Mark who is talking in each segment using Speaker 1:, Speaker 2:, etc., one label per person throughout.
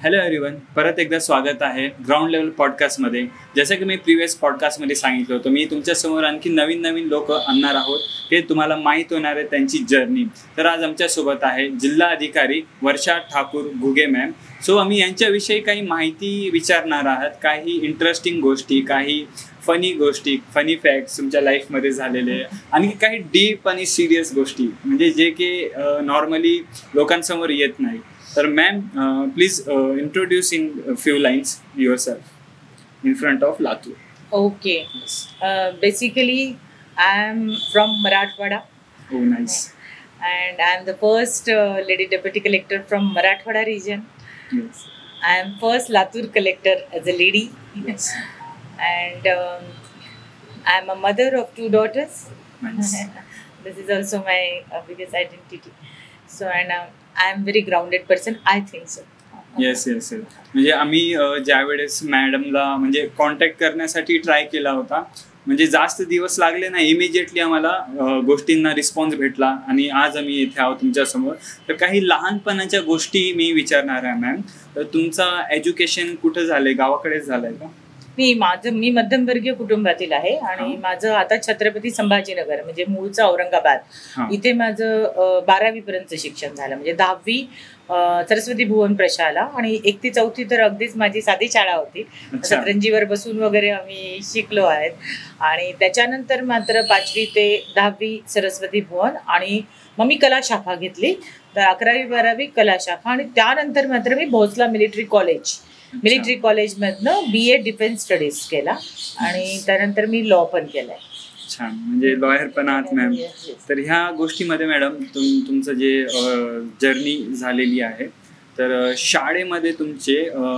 Speaker 1: Hello everyone परत एकदा स्वागत आहे ग्राउंड लेवल पॉडकास्टमध्ये जसं की मी प्रिव्हियस पॉडकास्टमध्ये सांगितलं होतं मी तुमच्यासमोर आणखी नवीन नवीन लोक आणणार आहोत हे तुम्हाला माहीत होणार आहे त्यांची जर्नी तर आज आमच्यासोबत आहे जिल्हा अधिकारी वर्षा ठाकूर घुगे मॅम सो आम्ही यांच्याविषयी काही माहिती विचारणार आहात काही इंटरेस्टिंग गोष्टी काही फनी गोष्टी फनी फॅक्ट्स तुमच्या लाईफमध्ये झालेले आणि काही डीप आणि सिरियस गोष्टी म्हणजे जे की नॉर्मली लोकांसमोर येत नाही. Sir, ma'am, uh, please uh, introduce in a few lines yourself in front of Latur.
Speaker 2: Okay. Yes. Uh, basically, I am from Marathwada.
Speaker 1: Oh, nice.
Speaker 2: And I am the first uh, lady deputy collector from Marathwada region.
Speaker 1: Yes.
Speaker 2: I am first Latur collector as a lady.
Speaker 1: Yes.
Speaker 2: and um, I am a mother of two daughters.
Speaker 1: Nice.
Speaker 2: this is also my uh, biggest identity. So, and um, I am very grounded person I think so.
Speaker 1: Yes yes yes म्हणजे आम्ही ज्या ज्यावेळेस मॅडमला म्हणजे contact करण्यासाठी try केला होता म्हणजे जास्त दिवस लागले ना इमिजिएटली आम्हाला गोष्टींना रिस्पॉन्स भेटला आणि आज आम्ही इथे आहोत तुमच्यासमोर. तर काही लहानपणाच्या गोष्टी मी विचारणार आहे मॅम तर तुमचं एज्युकेशन कुठं झालंय? गावाकडेच झालंय का?
Speaker 2: मी माझं मी मध्यमवर्गीय कुटुंबातील आहे आणि. माझं आता छत्रपती संभाजीनगर म्हणजे मूळचं औरंगाबाद. इथे माझं बारावी पर्यंत शिक्षण झालं. म्हणजे दहावी सरस्वती भुवन प्रशाला आणि एक ते चौथी तर अगदीच माझी साधी शाळा होती. सतरंजीवर बसून वगैरे आम्ही शिकलो आहेत. आणि त्याच्यानंतर मात्र पाचवी ते दहावी सरस्वती भुवन आणि मग मी कला शाखा घेतली. तर अकरावी बारावी कला शाखा आणि त्यानंतर मात्र मी भोसला मिलिटरी कॉलेज मिलिटरी कॉलेजमधनं बी ए डिफेन्स स्टडीज केला आणि त्यानंतर मी लॉ पण केलाय.
Speaker 1: छान. म्हणजे लॉयर पण आहात मॅम. तर ह्या गोष्टीमध्ये मॅडम तुम तुमचं जे जर्नी झालेली आहे तर शाळेमध्ये तुमचे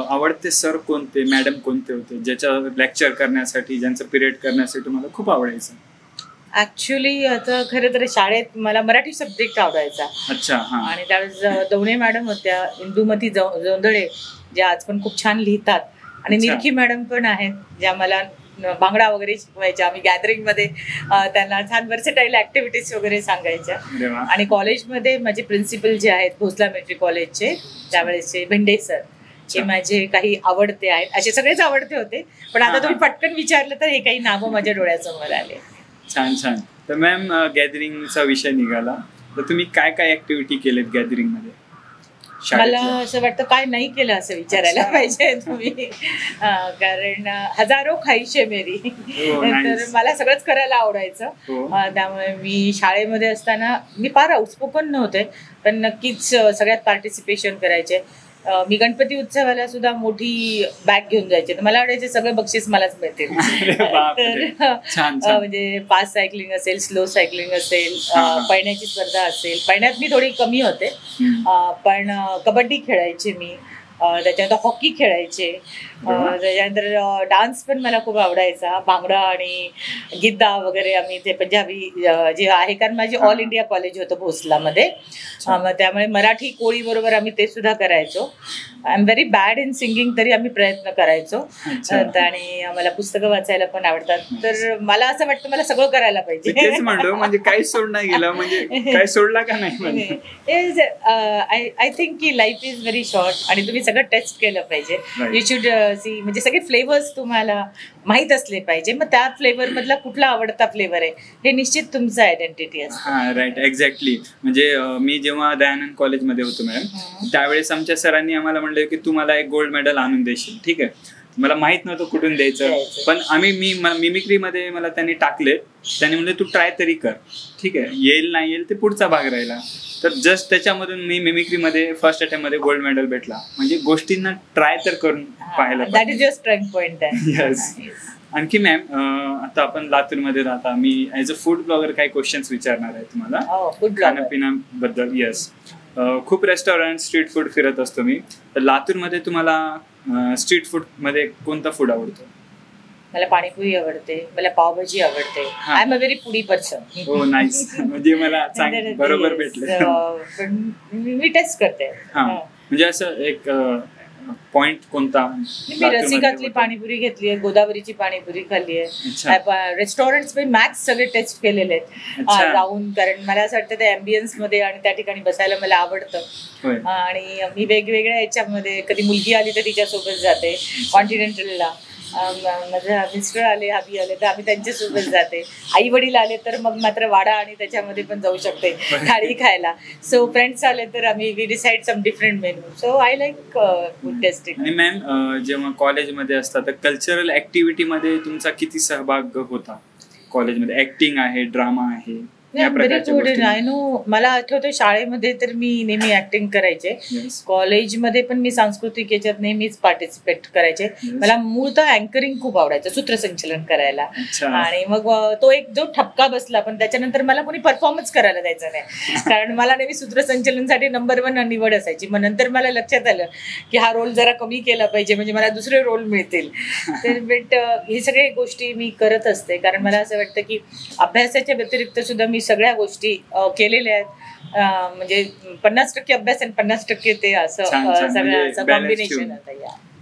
Speaker 1: आवडते सर कोणते मॅडम कोणते होते ज्याच्या लेक्चर करण्यासाठी ज्यांचं पिरियड करण्यासाठी तुम्हाला खूप आवडायचं?
Speaker 2: ऍक्च्युली आता खरं तर शाळेत मला मराठी सब्जेक्ट आवडायचा.
Speaker 1: अच्छा हां.
Speaker 2: आणि त्यावेळेस दवणे मॅडम होत्या इंदुमती जोंदळे ज्या आज पण खूप छान लिहितात. आणि. निरखी मॅडम पण आहेत ज्या मला भांगडा वगैरे शिकवायच्या आम्ही गॅदरिंगमध्ये त्यांना छान वर्सेटाईल ऍक्टिव्हिटीज वगैरे सांगायच्या. आणि कॉलेजमध्ये माझे प्रिन्सिपल जे आहेत भोसला मेट्रिक कॉलेजचे त्यावेळेसचे भेंडे सर हे. माझे काही आवडते आहेत. असे सगळेच आवडते होते पण आता तुम्ही. पटकन विचारलं तर हे काही नावं माझ्या डोळ्यासमोर आले.
Speaker 1: छान छान. तर मॅम गॅदरिंगचा विषय निघाला. तर तुम्ही काय काय ऍक्टिव्हिटी केलेत गॅदरिंगमध्ये?
Speaker 2: मला? असं वाटतं काय नाही केलं असं विचारायला. पाहिजे तुम्ही कारण हजारो खाईशे मेरी
Speaker 1: हो,
Speaker 2: तर. मला सगळंच करायला आवडायचं
Speaker 1: हो
Speaker 2: त्यामुळे मी शाळेमध्ये असताना मी फार आउटस्पोकन नव्हते पण नक्कीच सगळ्यात पार्टिसिपेशन करायचे मी गणपती उत्सवाला सुद्धा मोठी बॅग घेऊन जायचे. तर मला वाटायचे सगळं बक्षीस मलाच मिळतील. तर म्हणजे फास्ट सायकलिंग असेल स्लो सायकलिंग असेल. पळण्याची स्पर्धा असेल. पळण्यात मी थोडी कमी होते. पण कबड्डी खेळायचे मी. त्याच्यानंतर हॉकी खेळायचे. त्याच्यानंतर डान्स पण मला खूप आवडायचा. भांगडा आणि गिद्दा वगैरे आम्ही ते पंजाबी जे आहे कारण माझी. ऑल इंडिया कॉलेज होतं भोसलामध्ये. त्यामुळे मराठी कोळी बरोबर आम्ही ते सुद्धा करायचो. I am very bad in singing तरी आम्ही प्रयत्न करायचो. आणि आम्हाला पुस्तकं वाचायला पण आवडतात. तर मला असं वाटतं मला सगळं करायला पाहिजे.
Speaker 1: तेच म्हणतो म्हणजे काही सोड नाही गेलं म्हणजे सोडला का नाही म्हणजे?
Speaker 2: आय थिंक की लाईफ इज व्हेरी शॉर्ट आणि तुम्ही सगळं टेस्ट केलं पाहिजे. यू शुड सी म्हणजे सगळे फ्लेवर्स तुम्हाला माहीत असले पाहिजे. मग त्या फ्लेवर मधला कुठला आवडता फ्लेवर आहे हे निश्चित तुमचं आयडेंटिटी असतं.
Speaker 1: हा राईट एक्झॅक्टली म्हणजे मी जेव्हा दयानंद कॉलेजमध्ये होतो मॅडम. त्यावेळेस आमच्या सरांनी आम्हाला म्हणलं की तू मला एक गोल्ड मेडल आणून देशील. ठीक आहे? मला माहीत नव्हतं कुठून द्यायचं. पण आम्ही मी मिमिक्रीमध्ये मला त्यांनी टाकले. त्यांनी म्हणले तू ट्राय तरी कर. ठीक आहे? येईल नाही येईल ते पुढचा भाग राहिला. तर जस्ट त्याच्यामधून मी मिमिक्रीमध्ये फर्स्ट अटेम्प्टमध्ये गोल्ड मेडल भेटला. म्हणजे गोष्टींना ट्राय तर करून पाहायला
Speaker 2: that is your strength point
Speaker 1: Yes. आणखी मॅम आता आपण लातूरमध्ये राहता. मी ॲज अ फूड ब्लॉगर काही क्वेश्चन्स विचारणार आहे तुम्हाला.
Speaker 2: गुड
Speaker 1: खाण्यापिण्याबद्दल येस खूप रेस्टॉरंट स्ट्रीट फूड फिरत असतो मी. तर लातूरमध्ये तुम्हाला स्ट्रीट फूडमध्ये कोणता फूड आवडतो?
Speaker 2: मला पाणीपुरी आवडते मला पावभाजी आवडते. I am a very foodie person
Speaker 1: हो नाईस म्हणजे मला बरोबर भेटले.
Speaker 2: पण मी टेस्ट करते.
Speaker 1: हा. म्हणजे असं एक पॉइंट कोणता?
Speaker 2: मी रसिकातली? पाणीपुरी घेतली आहे गोदावरीची पाणीपुरी खाल्ली आहे. रेस्टॉरंट मॅक्स सगळे टेस्ट केलेले आहेत. जाऊन कारण मला असं वाटतं त्या ambience मध्ये आणि त्या ठिकाणी बसायला मला आवडतं. आणि मी वेगवेगळ्या याच्यामध्ये कधी मुलगी आली तर तिच्यासोबत जाते कॉन्टिनेंटलला माझे मिस्टर आले हबी आले तर आम्ही त्यांच्यासोबत जाते. आई वडील आले तर मग मात्र वाडा आणि त्याच्यामध्ये पण जाऊ शकते थाळी खायला. सो फ्रेंड्स आले तर आम्ही we decide some different menu so I like food testing
Speaker 1: आणि मॅम जेव्हा कॉलेजमध्ये असता तर कल्चरल ऍक्टिव्हिटीमध्ये तुमचा किती सहभाग होता? कॉलेजमध्ये ऍक्टिंग आहे ड्रामा आहे.
Speaker 2: आय नो मला आठवतं शाळेमध्ये तर मी नेहमी ऍक्टिंग करायचे. कॉलेजमध्ये पण मी सांस्कृतिक याच्यात नेहमीच पार्टिसिपेट करायचे. मला मूळतः अँकरिंग खूप आवडायचं सूत्रसंचलन करायला. आणि मग तो एक जो ठपका बसला पण त्याच्यानंतर मला कोणी परफॉर्मन्स करायला द्यायचं नाही. कारण मला नेहमी सूत्रसंचलनसाठी नंबर वन निवड असायची. मग नंतर मला लक्षात आलं की हा रोल जरा कमी केला पाहिजे म्हणजे मला दुसरे रोल मिळतील. तर बट हे सगळे गोष्टी मी करत असते. कारण मला असं वाटतं की अभ्यासाच्या व्यतिरिक्त सुद्धा मी सगळ्या गोष्टी केलेल्या आहेत. म्हणजे पन्नास टक्के अभ्यास आणि पन्नास टक्के ते असं कॉम्बिनेशन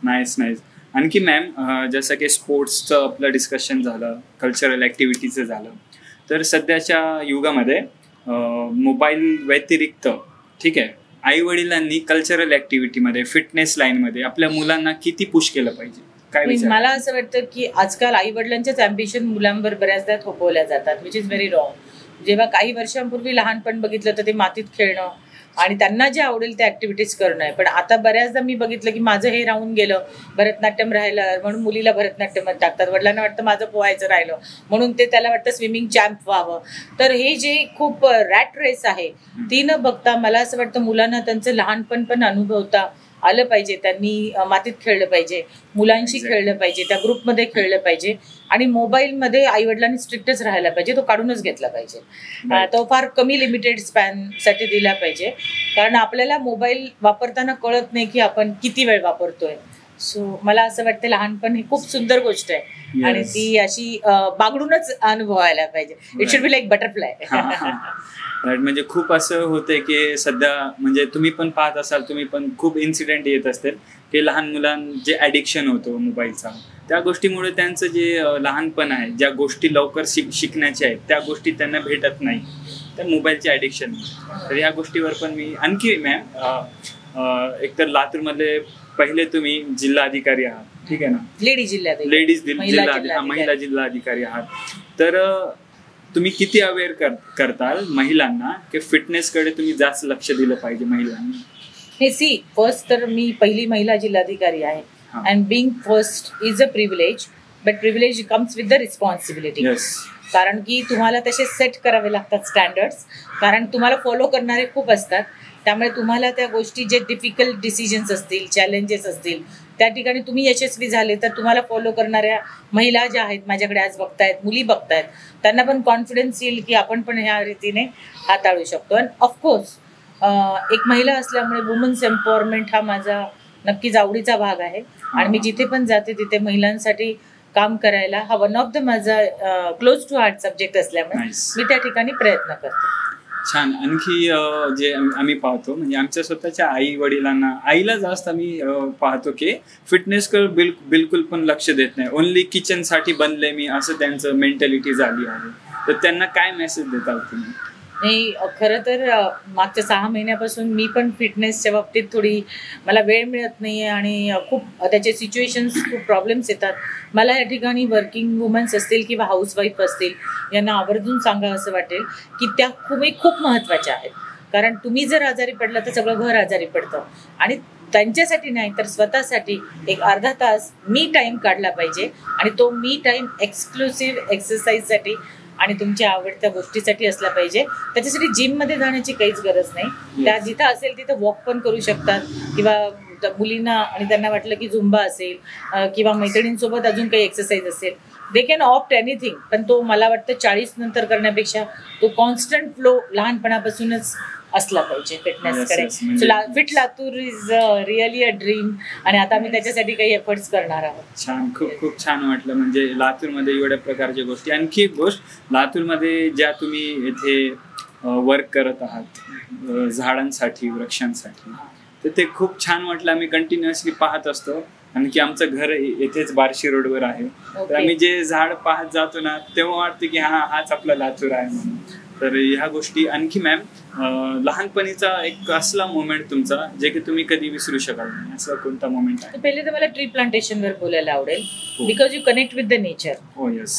Speaker 1: नाईस नाईस आणखी मॅम जसं की स्पोर्ट्सचं आपलं डिस्कशन झालं कल्चरल ॲक्टिव्हिटीचं झालं. तर सध्याच्या युगामध्ये मोबाईल व्यतिरिक्त ठीक आहे आई वडिलांनी कल्चरल ॲक्टिव्हिटीमध्ये फिटनेस लाईनमध्ये आपल्या मुलांना किती पुश केलं पाहिजे? काय
Speaker 2: मला असं वाटतं की आजकाल आई वडिलांच्याच अम्बिशन मुलांवर बऱ्याचदा थोपवल्या जातात विच इज व्हेरी रॉंग जेव्हा काही वर्षांपूर्वी लहानपण बघितलं तर ते मातीत खेळणं आणि त्यांना जे आवडेल त्या ऍक्टिव्हिटीज करणं आहे. पण आता बऱ्याचदा मी बघितलं की माझं हे राहून गेलं भरतनाट्यम राहिलं म्हणून मुलीला भरतनाट्यमात टाकतात. वडिलांना वाटतं माझं पोहायचं राहिलं. म्हणून ते त्याला वाटतं स्विमिंग चॅम्प व्हावं. तर हे जे खूप रॅट रेस आहे ती न बघता मला असं वाटतं मुलांना त्यांचं लहानपण पण अनुभवता आलं पाहिजे त्यांनी मातीत खेळलं पाहिजे मुलांशी. खेळलं पाहिजे त्या ग्रुपमध्ये खेळलं पाहिजे आणि मोबाईलमध्ये आई वडिलांनी स्ट्रिक्टच राहायला पाहिजे तो काढूनच घेतला पाहिजे. तो फार कमी लिमिटेड स्पॅनसाठी दिला पाहिजे. कारण आपल्याला मोबाईल वापरताना कळत नाही की आपण किती वेळ वापरतोय. सो मला असं वाटतं लहानपण ही खूप सुंदर गोष्ट आहे. आणि. ती अशी बागडूनच अनुभवायला पाहिजे. It should be like butterfly
Speaker 1: Right, म्हणजे खूप असं होतंय की सध्या म्हणजे तुम्ही पण पाहत असाल तुम्ही पण खूप इन्सिडेंट येत असतील की लहान मुलांचे ॲडिक्शन होतं मोबाईलचा त्या गोष्टीमुळे त्यांचं जे लहानपण आहे ज्या गोष्टी लवकर शिक शिकण्याच्या आहेत त्या गोष्टी त्यांना भेटत नाही. त्या मोबाईलचे ॲडिक्शन तर ह्या गोष्टीवर पण मी आणखी मॅम एकतर लातूरमधले पहिले तुम्ही जिल्हा अधिकारी आहात. ठीक आहे ना? लेडीज
Speaker 2: महिला
Speaker 1: जिल्हा महिला जिल्हा अधिकारी आहात. तर तुम्ही किती अवेअर कर करताल महिलांना? की फिटनेसकडे तुम्ही जास्त लक्ष दिलं पाहिजे महिलांनी?
Speaker 2: हे सी फर्स्ट तर मी पहिली महिला जिल्हाधिकारी आहे. And being first is a privilege but privilege comes with the responsibility कारण की तुम्हाला तसे सेट करावे लागतात स्टँडर्ड्स कारण तुम्हाला फॉलो करणारे खूप असतात. त्यामुळे तुम्हाला त्या गोष्टी जे डिफिकल्ट डिसिजन्स असतील चॅलेंजेस असतील त्या ठिकाणी तुम्ही यशस्वी झाले तर तुम्हाला फॉलो करणाऱ्या महिला ज्या आहेत माझ्याकडे आज बघतायत मुली बघतायत त्यांना पण कॉन्फिडन्स येईल की आपण पण ह्या रीतीने हाताळू शकतो. आणि ऑफकोर्स एक महिला असल्यामुळे वुमन्स एम्पॉवरमेंट हा माझा नक्कीच आवडीचा भाग आहे. आणि मी जिथे पण जाते तिथे महिलांसाठी काम करायला हा वन ऑफ द माझा क्लोज टू हार्ट सब्जेक्ट असल्यामुळे. मी त्या ठिकाणी प्रयत्न करते.
Speaker 1: छान. आणखी जे आम्ही पाहतो म्हणजे आमच्या स्वतःच्या आई वडिलांना आईला जास्त आम्ही पाहतो की फिटनेसकडे बिल बिलकुल पण लक्ष देत नाही. ओन्ली किचनसाठी बनले मी असं त्यांचं मेंटॅलिटी झाली आहे. तर त्यांना काय मेसेज देताल तुम्ही?
Speaker 2: नाही खरं तर मागच्या सहा महिन्यापासून मी पण फिटनेसच्या बाबतीत थोडी मला वेळ मिळत नाही आहे आणि खूप त्याचे सिच्युएशन्स खूप प्रॉब्लेम्स येतात. मला या ठिकाणी वर्किंग वुमन्स असतील किंवा हाऊसवाईफ असतील यांना आवर्जून सांगा असं वाटेल की त्या खूप खूप महत्त्वाच्या आहेत. कारण तुम्ही जर आजारी पडला तर सगळं घर आजारी पडतं. आणि त्यांच्यासाठी नाही तर स्वतःसाठी एक अर्धा तास मी टाईम काढला पाहिजे आणि तो मी टाईम एक्सक्लुसिव्ह एक्सरसाइजसाठी आणि तुमच्या आवडत्या गोष्टीसाठी असला पाहिजे. त्याच्यासाठी जिममध्ये जाण्याची काहीच गरज नाही. त्या जिथं असेल तिथं वॉक पण करू शकतात. किंवा मुलींना आणि त्यांना वाटलं की झुंबा असेल किंवा मैत्रिणींसोबत अजून काही एक्सरसाइज असेल. दे कॅन ऑप्ट एनिथिंग पण तो मला वाटतं चाळीस नंतर करण्यापेक्षा तो कॉन्स्टंट फ्लो लहानपणापासूनच असला पाहिजे फिटनेसकडे so fit Latur is really a dream आणि आता आम्ही त्याच्यासाठी काही एफर्ट्स करणार आहोत.
Speaker 1: छान खूप खूप छान वाटलं. म्हणजे लातूरमध्ये एवढ्या प्रकारच्या गोष्टी. आणखी एक गोष्ट लातूरमध्ये ज्या तुम्ही इथे वर्क करत आहात झाडांसाठी वृक्षांसाठी तर ते खूप छान वाटलं. आम्ही कंटिन्युअसली पाहत असतो. आणखी आमचं घर येथेच बार्शी रोडवर आहे. तर. आम्ही जे झाड पाहत जातो ना तेव्हा वाटतं की हा हाच आपला लातूर आहे म्हणून. तर ह्या गोष्टी आणखी मॅम लहानपणीचा एक असला मोमेंट तुमचा जे की तुम्ही कधी विसरू शकाल नाही. असला कोणता मोमेंट आहे?
Speaker 2: पहिले तर मला ट्री प्लांटेशन वर बोलायला आवडेल. Because you connect with the nature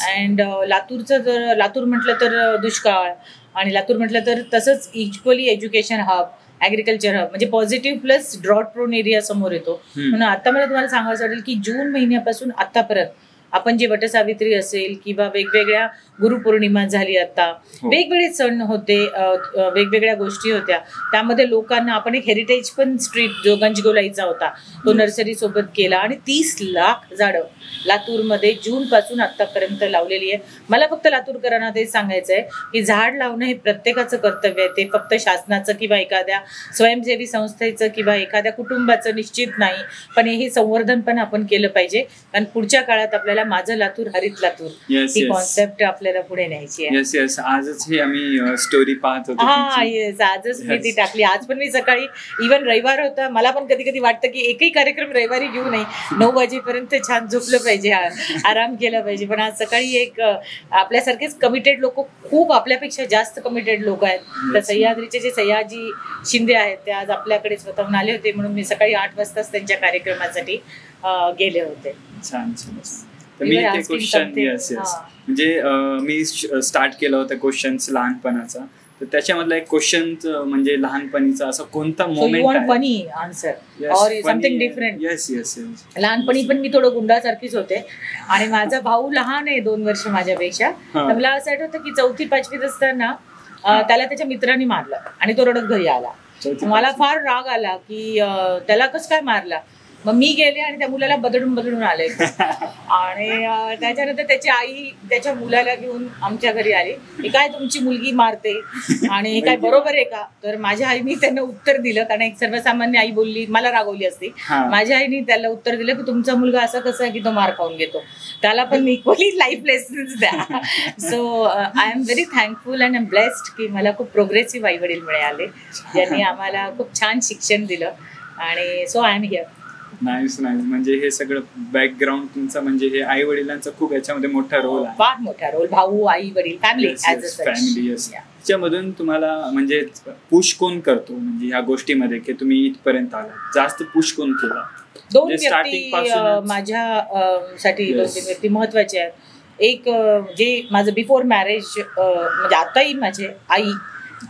Speaker 2: and लातूरचं जर लातूर म्हटलं तर दुष्काळ आणि लातूर म्हटलं तर तसंच equally education hub agriculture hub म्हणजे positive plus drought prone area समोर येतो. म्हणून आता मला तुम्हाला सांगायचं वाटेल की जून महिन्यापासून आतापर्यंत आपण जे वटसावित्री असेल किंवा वेगवेगळ्या गुरुपौर्णिमा झाली आता
Speaker 1: हो.
Speaker 2: वेगवेगळे सण होते वेगवेगळ्या गोष्टी होत्या. त्यामध्ये लोकांना आपण एक हेरिटेज पण स्ट्रीट जो गंजगोलाईचा होता. तो. नर्सरी सोबत केला आणि तीस लाख झाडं लातूरमध्ये जून पासून आतापर्यंत लावलेली आहे. मला फक्त लातूरकरांना ते सांगायचं आहे की झाड लावणं हे प्रत्येकाचं कर्तव्य आहे. ते फक्त शासनाचं किंवा एखाद्या स्वयंसेवी संस्थेचं किंवा एखाद्या कुटुंबाचं निश्चित नाही पण हे संवर्धन पण आपण केलं पाहिजे. कारण पुढच्या काळात आपल्याला माझं लातूर हरित लातूर ही कॉन्सेप्ट आपल्याला पुढे न्यायची आहे.
Speaker 1: येस येस आजच हे आम्ही स्टोरी पाहत होतो
Speaker 2: हा. येस आजच मी ती. टाकली. आज पण मी सकाळी इवन रविवार होता मला पण कधी कधी वाटतं की एकही कार्यक्रम रविवारी घेऊ नये. नऊ वाजेपर्यंत छान झोपलं पाहिजे. आराम केला पाहिजे. पण आज सकाळी एक आपल्यासारखेच कमिटेड लोक खूप आपल्यापेक्षा जास्त कमिटेड लोक आहेत. तर. सह्याद्रीचे जे सह्याजी शिंदे आहेत ते आज आपल्याकडे स्वतःहून आले होते. म्हणून मी सकाळी आठ वाजताच त्यांच्या कार्यक्रमासाठी गेले होते.
Speaker 1: छान छान. मी ते क्वेश्चन. Yes yes. म्हणजे मी स्टार्ट केलं होतं क्वेश्चन्स लहानपणाचा. तर त्याच्यामधला एक क्वेश्चन म्हणजे लहानपणीचा असं कोणता moment
Speaker 2: funny answer or something different
Speaker 1: yes yes
Speaker 2: लहानपणी पण मी थोडं गुंडासारखीच होते. आणि माझा भाऊ लहान आहे दोन वर्ष माझ्यापेक्षा. तर मला असं आठवतं की चौथी पाचवीत असताना त्याला त्याच्या मित्रांनी मारलं आणि तो रडत घरी आला. मला. फार राग आला की त्याला कसं काय मारला? मग मी गेले आणि त्या मुलाला बदडून बदडून आले. आणि त्याच्यानंतर त्याची आई त्याच्या मुलाला घेऊन आमच्या घरी आली. ही काय तुमची मुलगी मारते? आणि हे काय बरोबर आहे का? तर माझ्या आईने त्यांना उत्तर दिलं. कारण एक सर्वसामान्य आई बोलली मला रागवली असती. माझ्या आईने त्याला उत्तर दिलं की तुमचा मुलगा असा कसा आहे की तो मार खाऊन घेतो? त्याला पण इक्वली लाईफ लेसन्स द्या. So I am very thankful and am blessed की मला खूप प्रोग्रेसिव्ह आई वडील मिळाले. ज्यांनी आम्हाला खूप छान शिक्षण दिलं. आणि so I am here
Speaker 1: nice nice म्हणजे हे सगळं बॅकग्राऊंड तुमचं म्हणजे हे आई वडिलांचा खूप याच्यामध्ये मोठा रोल आहे.
Speaker 2: फार मोठा रोल भाऊ आई वडील फॅमिली
Speaker 1: फॅमिली त्याच्यामधून तुम्हाला म्हणजे पुश कोण करतो? म्हणजे ह्या गोष्टीमध्ये की तुम्ही इथपर्यंत आला जास्त पुश कोण केला?
Speaker 2: दोन
Speaker 1: म्हणजे
Speaker 2: व्यक्ती माझ्या साठी दोन. तीन व्यक्ती महत्त्वाचे आहेत. एक जे माझं बिफोर मॅरेज म्हणजे आताही माझे आई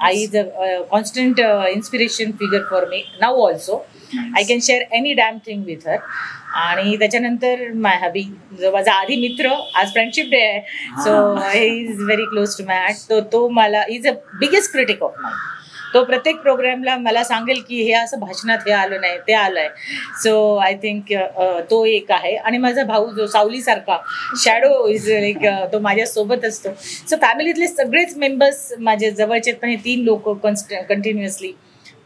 Speaker 2: आई is a constant inspiration figure for me now also I can share any damn thing with her आणि त्याच्यानंतर माय हबी जो माझा आधी मित्र आज फ्रेंडशिप डे आहे. सो
Speaker 1: हा.
Speaker 2: इज व्हेरी क्लोज टू मॅट तो तो मला is a biggest critic of my तो प्रत्येक प्रोग्रामला मला सांगेल की हे असं भाषणात हे आलं नाही ते आलंय. सो आय थिंक तो एक आहे. आणि माझा भाऊ जो सावलीसारखा शॅडो इज लाईक तो माझ्या सोबत असतो. सो फॅमिलीतले सगळेच मेंबर्स माझे जवळचे पण हे तीन लोक कंटिन्युअसली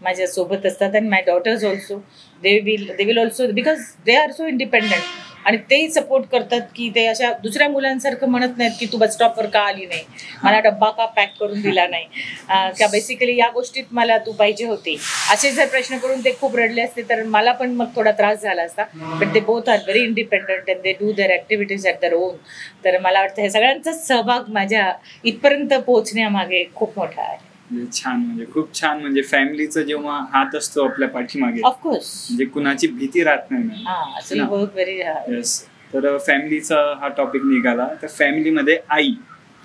Speaker 2: माझ्या सोबत असतात आणि my daughters also they will they will also because they are so independent आणि तेही सपोर्ट करतात की ते अशा दुसऱ्या मुलांसारखं म्हणत नाहीत की तू बस स्टॉपवर का आली नाही? मला डब्बा का पॅक करून दिला नाही? अं, का बेसिकली या गोष्टीत मला तू पाहिजे होती. असे जर प्रश्न करून ते खूप रडले असते तर मला पण मग थोडा त्रास झाला असता. बट ते both are very independent and they do their activities at their own तर मला वाटतं हे सगळ्यांचाच सहभाग माझ्या इथपर्यंत पोहोचण्यामागे खूप मोठा आहे.
Speaker 1: छान म्हणजे खूप छान म्हणजे फॅमिलीचा जेव्हा हात असतो आपल्या पाठीमागे
Speaker 2: ऑफकोर्स
Speaker 1: म्हणजे कुणाची भीती राहत नाही तर फॅमिलीचा हा टॉपिक निघाला. तर फॅमिलीमध्ये आई.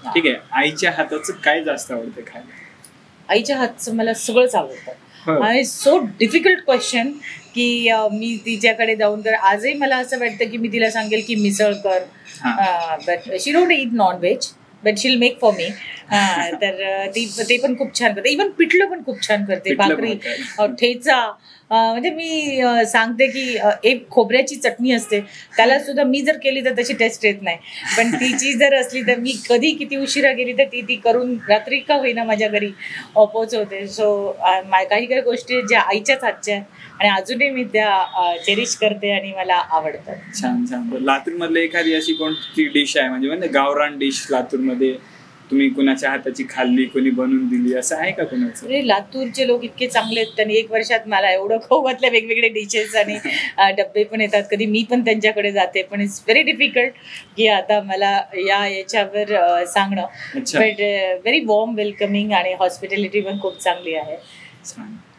Speaker 1: ठीक आहे? आईच्या हाताचं काय जास्त आवडतं खायला?
Speaker 2: आईच्या हातचं मला सगळंच आवडतं. आणि सो डिफिकल्ट क्वेश्चन की मी तिच्याकडे जाऊन तर आजही मला असं वाटतं की मी तिला सांगेल की मिसळ कर. But she don't eat non veg but she'll make for me तर ती ते पण खूप छान करते. इवन पिठलं पण खूप छान करते भाकरी. ठेचा. म्हणजे मी सांगते की एक खोबऱ्याची चटणी असते त्याला सुद्धा मी जर केली तर तशी टेस्ट येत नाही. पण तिची जर असली तर मी कधी किती उशिरा गेली तर ती ती करून रात्री का होईना माझ्या घरी पोचवते सो सो काही काही गोष्टी आहेत ज्या आईच्याच हातच्या आहेत आणि अजूनही मी त्या चेरिश करते आणि मला आवडतात.
Speaker 1: छान छान. लातूरमधले एखादी अशी कोणती डिश आहे? म्हणजे म्हणजे गावरान डिश लातूरमध्ये तुम्ही कुणाच्या हाताची खाल्ली कोणी बनवून दिली असं आहे का कुणाचं?
Speaker 2: अरे लातूरचे लोक इतके चांगले आहेत. त्यांनी एक वर्षात मला एवढं खाऊ घातल्या वेगवेगळे डिशेस आणि डब्बे पण येतात. कधी मी पण त्यांच्याकडे जाते पण इट्स व्हेरी डिफिकल्ट की आता मला या याच्यावर सांगणं. बट व्हेरी वॉर्म वेलकमिंग आणि हॉस्पिटॅलिटी पण खूप चांगली आहे.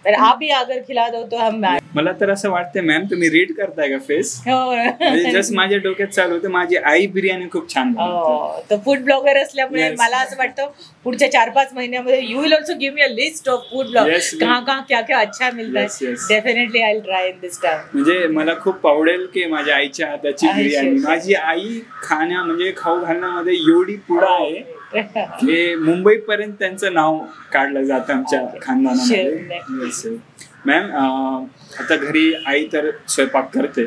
Speaker 2: तर आप ही अगर खिला दो तो हम
Speaker 1: मला तर असं वाटतंय मॅम तुम्ही रीड करताय का फेस म्हणजे जस्ट माझ्या डोक्यात चालू होतं माझी आई बिर्याणी खूप छान.
Speaker 2: हो, तर फूड ब्लॉगर असल्यामुळे. मला असं वाटतं पुढच्या चार पाच महिन्यामध्ये you will also give me a list of food blog
Speaker 1: Yes,
Speaker 2: कहाँ कहाँ क्या क्या अच्छा है. Definitely I try in this time
Speaker 1: म्हणजे मला खूप आवडेल की माझ्या आईच्या हाताची बिर्याणी. माझी आई खाण्या म्हणजे खाऊ घालण्यामध्ये एवढी पुढं आहे की मुंबई पर्यंत त्यांचं नाव काढलं जातं आमच्या खानदानामध्ये. मॅम आता घरी आई तर स्वयंपाक करते.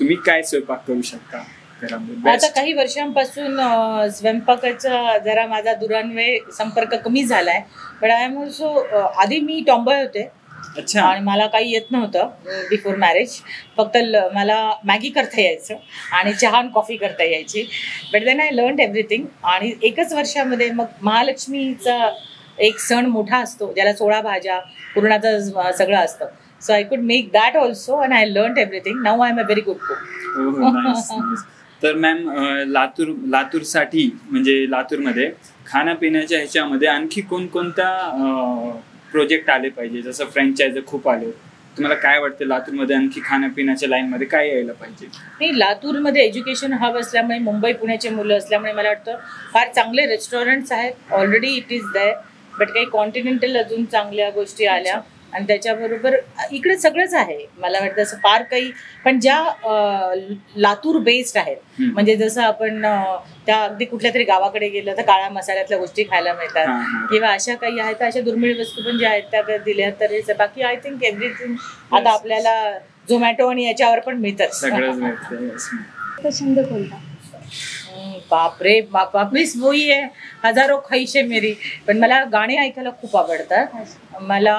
Speaker 1: तुम्ही काय स्वयंपाक करू शकता
Speaker 2: आता. काही वर्षांपासून स्वयंपाकाचा जरा माझा दुरान्वय संपर्क कमी झालाय. पण आय एम ऑल्सो आधी मी टॉम्बॉय होते.
Speaker 1: अच्छा.
Speaker 2: आणि मला काही येत नव्हतं बिफोर मॅरेज फक्त मला मॅगी करता यायचं आणि चहा आणि कॉफी करता यायची. But then I learn everything आणि एकच वर्षामध्ये मग महालक्ष्मीचा एक सण मोठा असतो ज्याला सोळा भाज्या पूर्णाचं सगळं असतं. So I could make that also and I learn everything now I am a very good cook.
Speaker 1: तर मॅम लातूर लातूरसाठी म्हणजे लातूरमध्ये खाण्यापिण्याच्या ह्याच्यामध्ये आणखी कोणकोणत्या प्रोजेक्ट आले पाहिजे. जसं फ्रँचायझर खूप आले. तुम्हाला काय वाटतं लातूरमध्ये आणखी खाण्यापिण्याच्या लाईनमध्ये काय यायला पाहिजे?
Speaker 2: नाही लातूरमध्ये एज्युकेशन हब असल्यामुळे मुंबई पुण्याचे मुलं असल्यामुळे मला वाटतं फार चांगले रेस्टॉरंट्स आहेत. Already it is that but काही कॉन्टिनेंटल अजून चांगल्या गोष्टी आल्या. आणि त्याच्याबरोबर इकडे सगळंच आहे. मला वाटतं असं फार काही पण ज्या लातूर बेस्ड आहेत. म्हणजे जसं आपण त्या अगदी कुठल्या तरी गावाकडे गेलं तर काळ्या मसाल्यातल्या गोष्टी खायला मिळतात. किंवा अशा काही आहेत अशा दुर्मिळ वस्तू पण ज्या आहेत त्या दिल्या तर बाकी आय थिंक एव्हरीथिंग आता आपल्याला झोमॅटो आणि याच्यावर पण मिळतात
Speaker 3: छंद कोणता
Speaker 2: बापरे बाप वापरीच बोई आहे हजारो ख्वाहिशे मेरी. पण मला गाणे ऐकायला खूप आवडतात. मला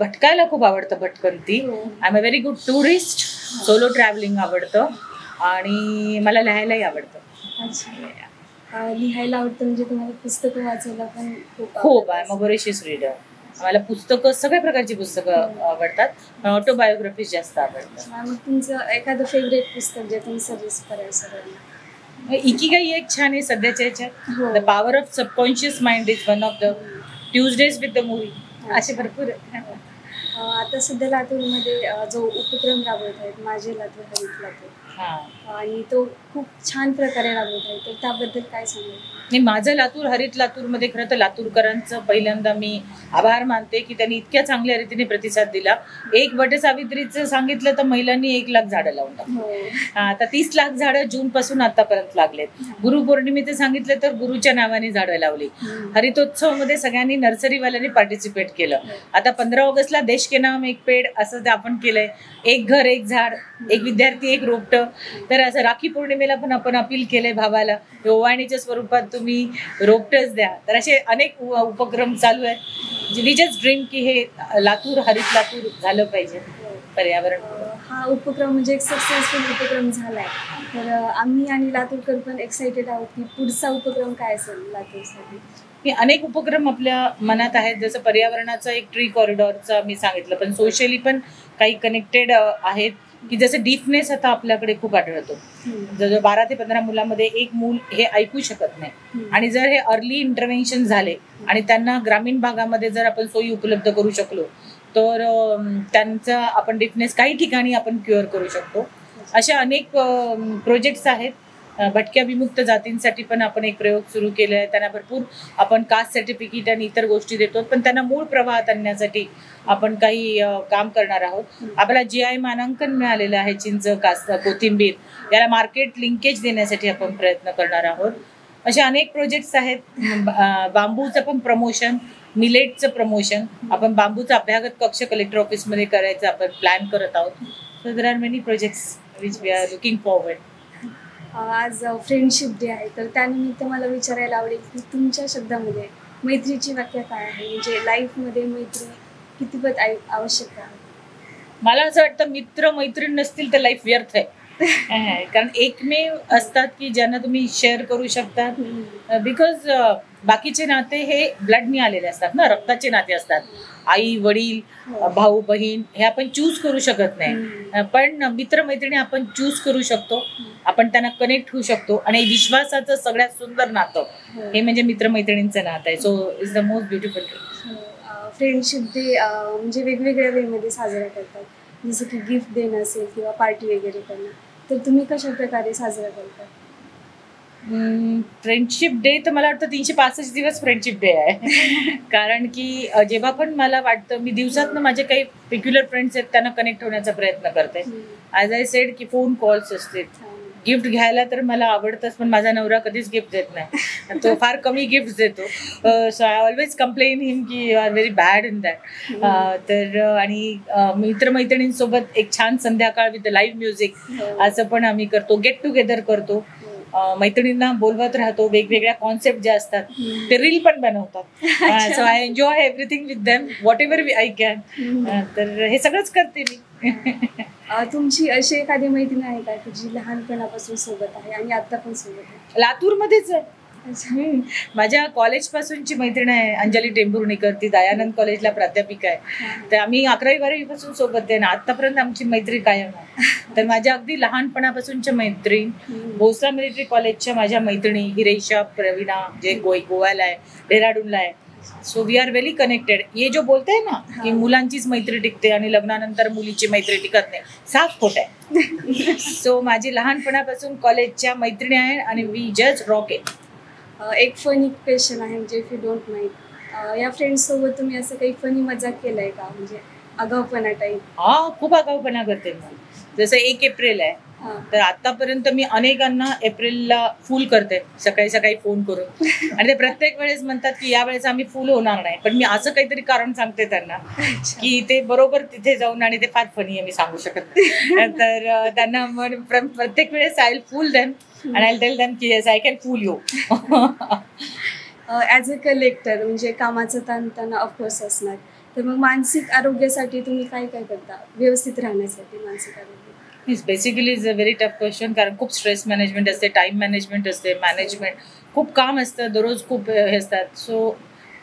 Speaker 2: भटकायला खूप आवडतं भटकंती. I am a very good tourist solo travelling आवडतं. आणि मला लिहायलाही आवडतं.
Speaker 3: लिहायला आवडतं म्हणजे तुम्हाला पुस्तकं वाचायला पण खूप
Speaker 2: खूप
Speaker 3: आवडत.
Speaker 2: आहे मग बरेचशीच रीडर मला पुस्तकं सगळ्या प्रकारची पुस्तकं आवडतात. ऑटोबायोग्राफीज जास्त आवडतात.
Speaker 3: मग तुमचं एखादं फेवरेट पुस्तक जे तुम्ही सजेस्ट कराल सगळ्यांना?
Speaker 2: इकिगाई एक छान आहे सध्याच्या ह्याच्यात
Speaker 3: हो.
Speaker 2: The power of subconscious mind is one of the Tuesdays with the movie असे भरपूर
Speaker 3: आता सध्या लातूरमध्ये जो उपक्रम राबवत आहेत माझे लातूर हरित लातूर.
Speaker 2: हा.
Speaker 3: आणि तो खूप छान प्रकारे राबवत आहे. तर त्याबद्दल काय सांगाल?
Speaker 2: नाही माझं लातूर हरित लातूरमध्ये खरं तर लातूरकरांचं पहिल्यांदा मी आभार मानते की त्यांनी इतक्या चांगल्या रीतीने प्रतिसाद दिला. एक वटसावित्रीचं सांगितलं तर महिलांनी एक लाख झाडं लावून टाकली.
Speaker 3: हो.
Speaker 2: आता तीस लाख झाडं जून पासून आतापर्यंत लागलेत. गुरुपौर्णिमेचं सांगितलं तर गुरुच्या नावाने झाडं लावली. हरितोत्सवामध्ये सगळ्यांनी नर्सरीवाल्यांनी पार्टिसिपेट केलं. आता पंधरा ऑगस्टला देश के नाम एक पेड असं ते आपण केलंय. एक घर एक झाड एक विद्यार्थी एक रोपटं. तर असं राखी पौर्णिमेला पण आपण अपील केलंय भावाला. ओवाणीच्या स्वरूपात तुम्ही रोपटच द्या. तर असे अनेक उपक्रम चालू आहेत. वी जस्ट ड्रीम की हे लातूर हरित लातूर झालं पाहिजे पर्यावरण.
Speaker 3: हा उपक्रम म्हणजे एक सक्सेसफुल उपक्रम झालाय. तर आम्ही आणि लातूरकर पण एक्साइटेड आहोत की पुढचा उपक्रम काय असेल लातूरसाठी?
Speaker 2: हे अनेक उपक्रम आपल्या मनात आहेत. जसं पर्यावरणाचं एक ट्री कॉरिडॉरचं मी सांगितलं पण सोशली पण काही कनेक्टेड आहेत. की जसं डीपनेस आता आपल्याकडे खूप आढळतो. जर बारा ते पंधरा मुलांमध्ये एक मूल हे ऐकू शकत नाही आणि जर हे अर्ली इंटरव्हेन्शन झाले आणि त्यांना ग्रामीण भागामध्ये जर आपण सोयी उपलब्ध करू शकलो तर त्यांचा आपण डिफनेस काही ठिकाणी आपण क्युअर करू शकतो. अशा अनेक प्रोजेक्ट्स आहेत. भटक्या विमुक्त जातींसाठी पण आपण एक प्रयोग सुरू केले आहे. त्यांना भरपूर आपण कास्ट सर्टिफिकेट आणि इतर गोष्टी देतो पण त्यांना मूळ प्रवाहात आणण्यासाठी आपण काही काम करणार आहोत. आपल्याला जी आय मानांकन मिळालेलं आहे चिंच कास्त कोथिंबीर याला मार्केट लिंकेज देण्यासाठी आपण प्रयत्न करणार आहोत. असे अनेक प्रोजेक्ट्स आहेत. बांबूचं पण प्रमोशन मिलेटचं प्रमोशन आपण बांबूचा अभ्यागत कक्ष कलेक्टर ऑफिसमध्ये करायचं आपण प्लॅन करत आहोत. So there are many projects which we are looking forward
Speaker 3: आज फ्रेंडशिप डे आहे. तर त्यानिमित्त मला विचारायला आवडेल की तुमच्या शब्दामध्ये मैत्रीची व्याख्या काय आहे? म्हणजे लाईफमध्ये मैत्री कितीपत आवश्यक आहे?
Speaker 2: मला असं वाटतं मित्र मैत्रीण नसतील तर लाईफ व्यर्थ आहे. कारण एकमेव असतात की ज्यांना तुम्ही शेअर करू शकतात. बिकॉज बाकीचे नाते हे ब्लडनी आलेले असतात ना रक्ताचे नाते असतात. आई वडील
Speaker 3: हो.
Speaker 2: भाऊ बहीण हे आपण चूज करू शकत नाही. पण मित्रमैत्रिणी आपण चूज करू शकतो. आपण त्यांना कनेक्ट होऊ शकतो. आणि विश्वासाचं सगळ्यात सुंदर नातं
Speaker 3: हो.
Speaker 2: हे म्हणजे मित्रमैत्रिणींचं नातं आहे. So is the most beautiful
Speaker 3: friendship day म्हणजे वेगवेगळ्या वेमध्ये साजरा करतात. जसं की गिफ्ट देणं असेल किंवा पार्टी वगैरे करणं तर तुम्ही कशा प्रकारे साजरा करता?
Speaker 2: फ्रेंडशिप डे तर मला वाटतं तीनशे पासष्ट दिवस फ्रेंडशिप डे आहे. कारण की जेव्हा पण मला वाटतं मी दिवसातनं माझे काही रेग्युलर फ्रेंड्स आहेत त्यांना कनेक्ट होण्याचा प्रयत्न करते. ॲज आय सेड की फोन कॉल्स असते गिफ्ट घ्यायला तर मला आवडतंच पण माझा नवरा कधीच गिफ्ट देत नाही. तो फार कमी गिफ्ट देतो. So I always complain him की you are very bad in that तर आणि मित्रमैत्रिणींसोबत एक छान संध्याकाळ विथ लाईव्ह म्युझिक असं पण आम्ही करतो. गेट टुगेदर करतो. मैत्रिणींना बोलवत राहतो वेगवेगळ्या कॉन्सेप्ट जे असतात ते रील पण बनवतात. So I enjoy everything with them whatever I can तर हे सगळंच करते मी.
Speaker 3: तुमची अशी एखादी मैत्रीण आहे का की जी लहानपणापासून सोबत आहे आणि आता पण सोबत आहे?
Speaker 2: लातूरमध्येच आहे. माझ्या कॉलेज पासूनची मैत्रीण आहे अंजली टेंभुर्णीकर. ती दयानंद कॉलेजला प्राध्यापिका आहे. तर आम्ही अकरावी बारावी पासून सोबत आहे ना आतापर्यंत आमची मैत्री कायम आहे. तर माझ्या अगदी लहानपणापासूनच्या मैत्रीण. भोसला मिलिटरी कॉलेजच्या माझ्या मैत्रिणी हिरेशा प्रवीणा जे गोय गोव्याला आहे डेहराडूनला आहे. So we are very connected हे जो बोलते ना की. मुलांचीच मैत्री टिकते आणि लग्नानंतर मुलीची मैत्री टिकत नाही. साफ खोट आहे. सो माझी लहानपणापासून कॉलेजच्या मैत्रिणी आहे आणि we just rock it
Speaker 3: uh, एक फनी क्वेश्चन आहे म्हणजे इफ यू डोंट माइंड या फ्रेंड्स सोबत तुम्ही असं काही फनी मजाक केलाय का? म्हणजे आगाऊपणा टाईप
Speaker 2: हा खूप आगाऊपणा करते जसं एक एप्रिल आहे तर आतापर्यंत मी अनेकांना एप्रिलला फुल करते सकाळी सकाळी फोन करून. आणि ते प्रत्येक वेळेस म्हणतात की या वेळेस आम्ही फुल होणार नाही. पण मी असं काहीतरी कारण सांगते त्यांना की ते बरोबर तिथे जाऊन आणि ते फार फनी आहे मी सांगू शकत. तर त्यांना प्रत्येक वेळेस I fool them tell them की yes I can fool you
Speaker 3: as a collector म्हणजे कामाचं ताण त्यांना ऑफकोर्स असणार. तर मग मानसिक आरोग्यासाठी तुम्ही काय काय करता? व्यवस्थित राहण्यासाठी मानसिक आरोग्य.
Speaker 2: Basically is a very tough question कारण खूप स्ट्रेस मॅनेजमेंट असते टाइम मॅनेजमेंट असते मॅनेजमेंट खूप काम असतं दररोज खूप हे असतात. सो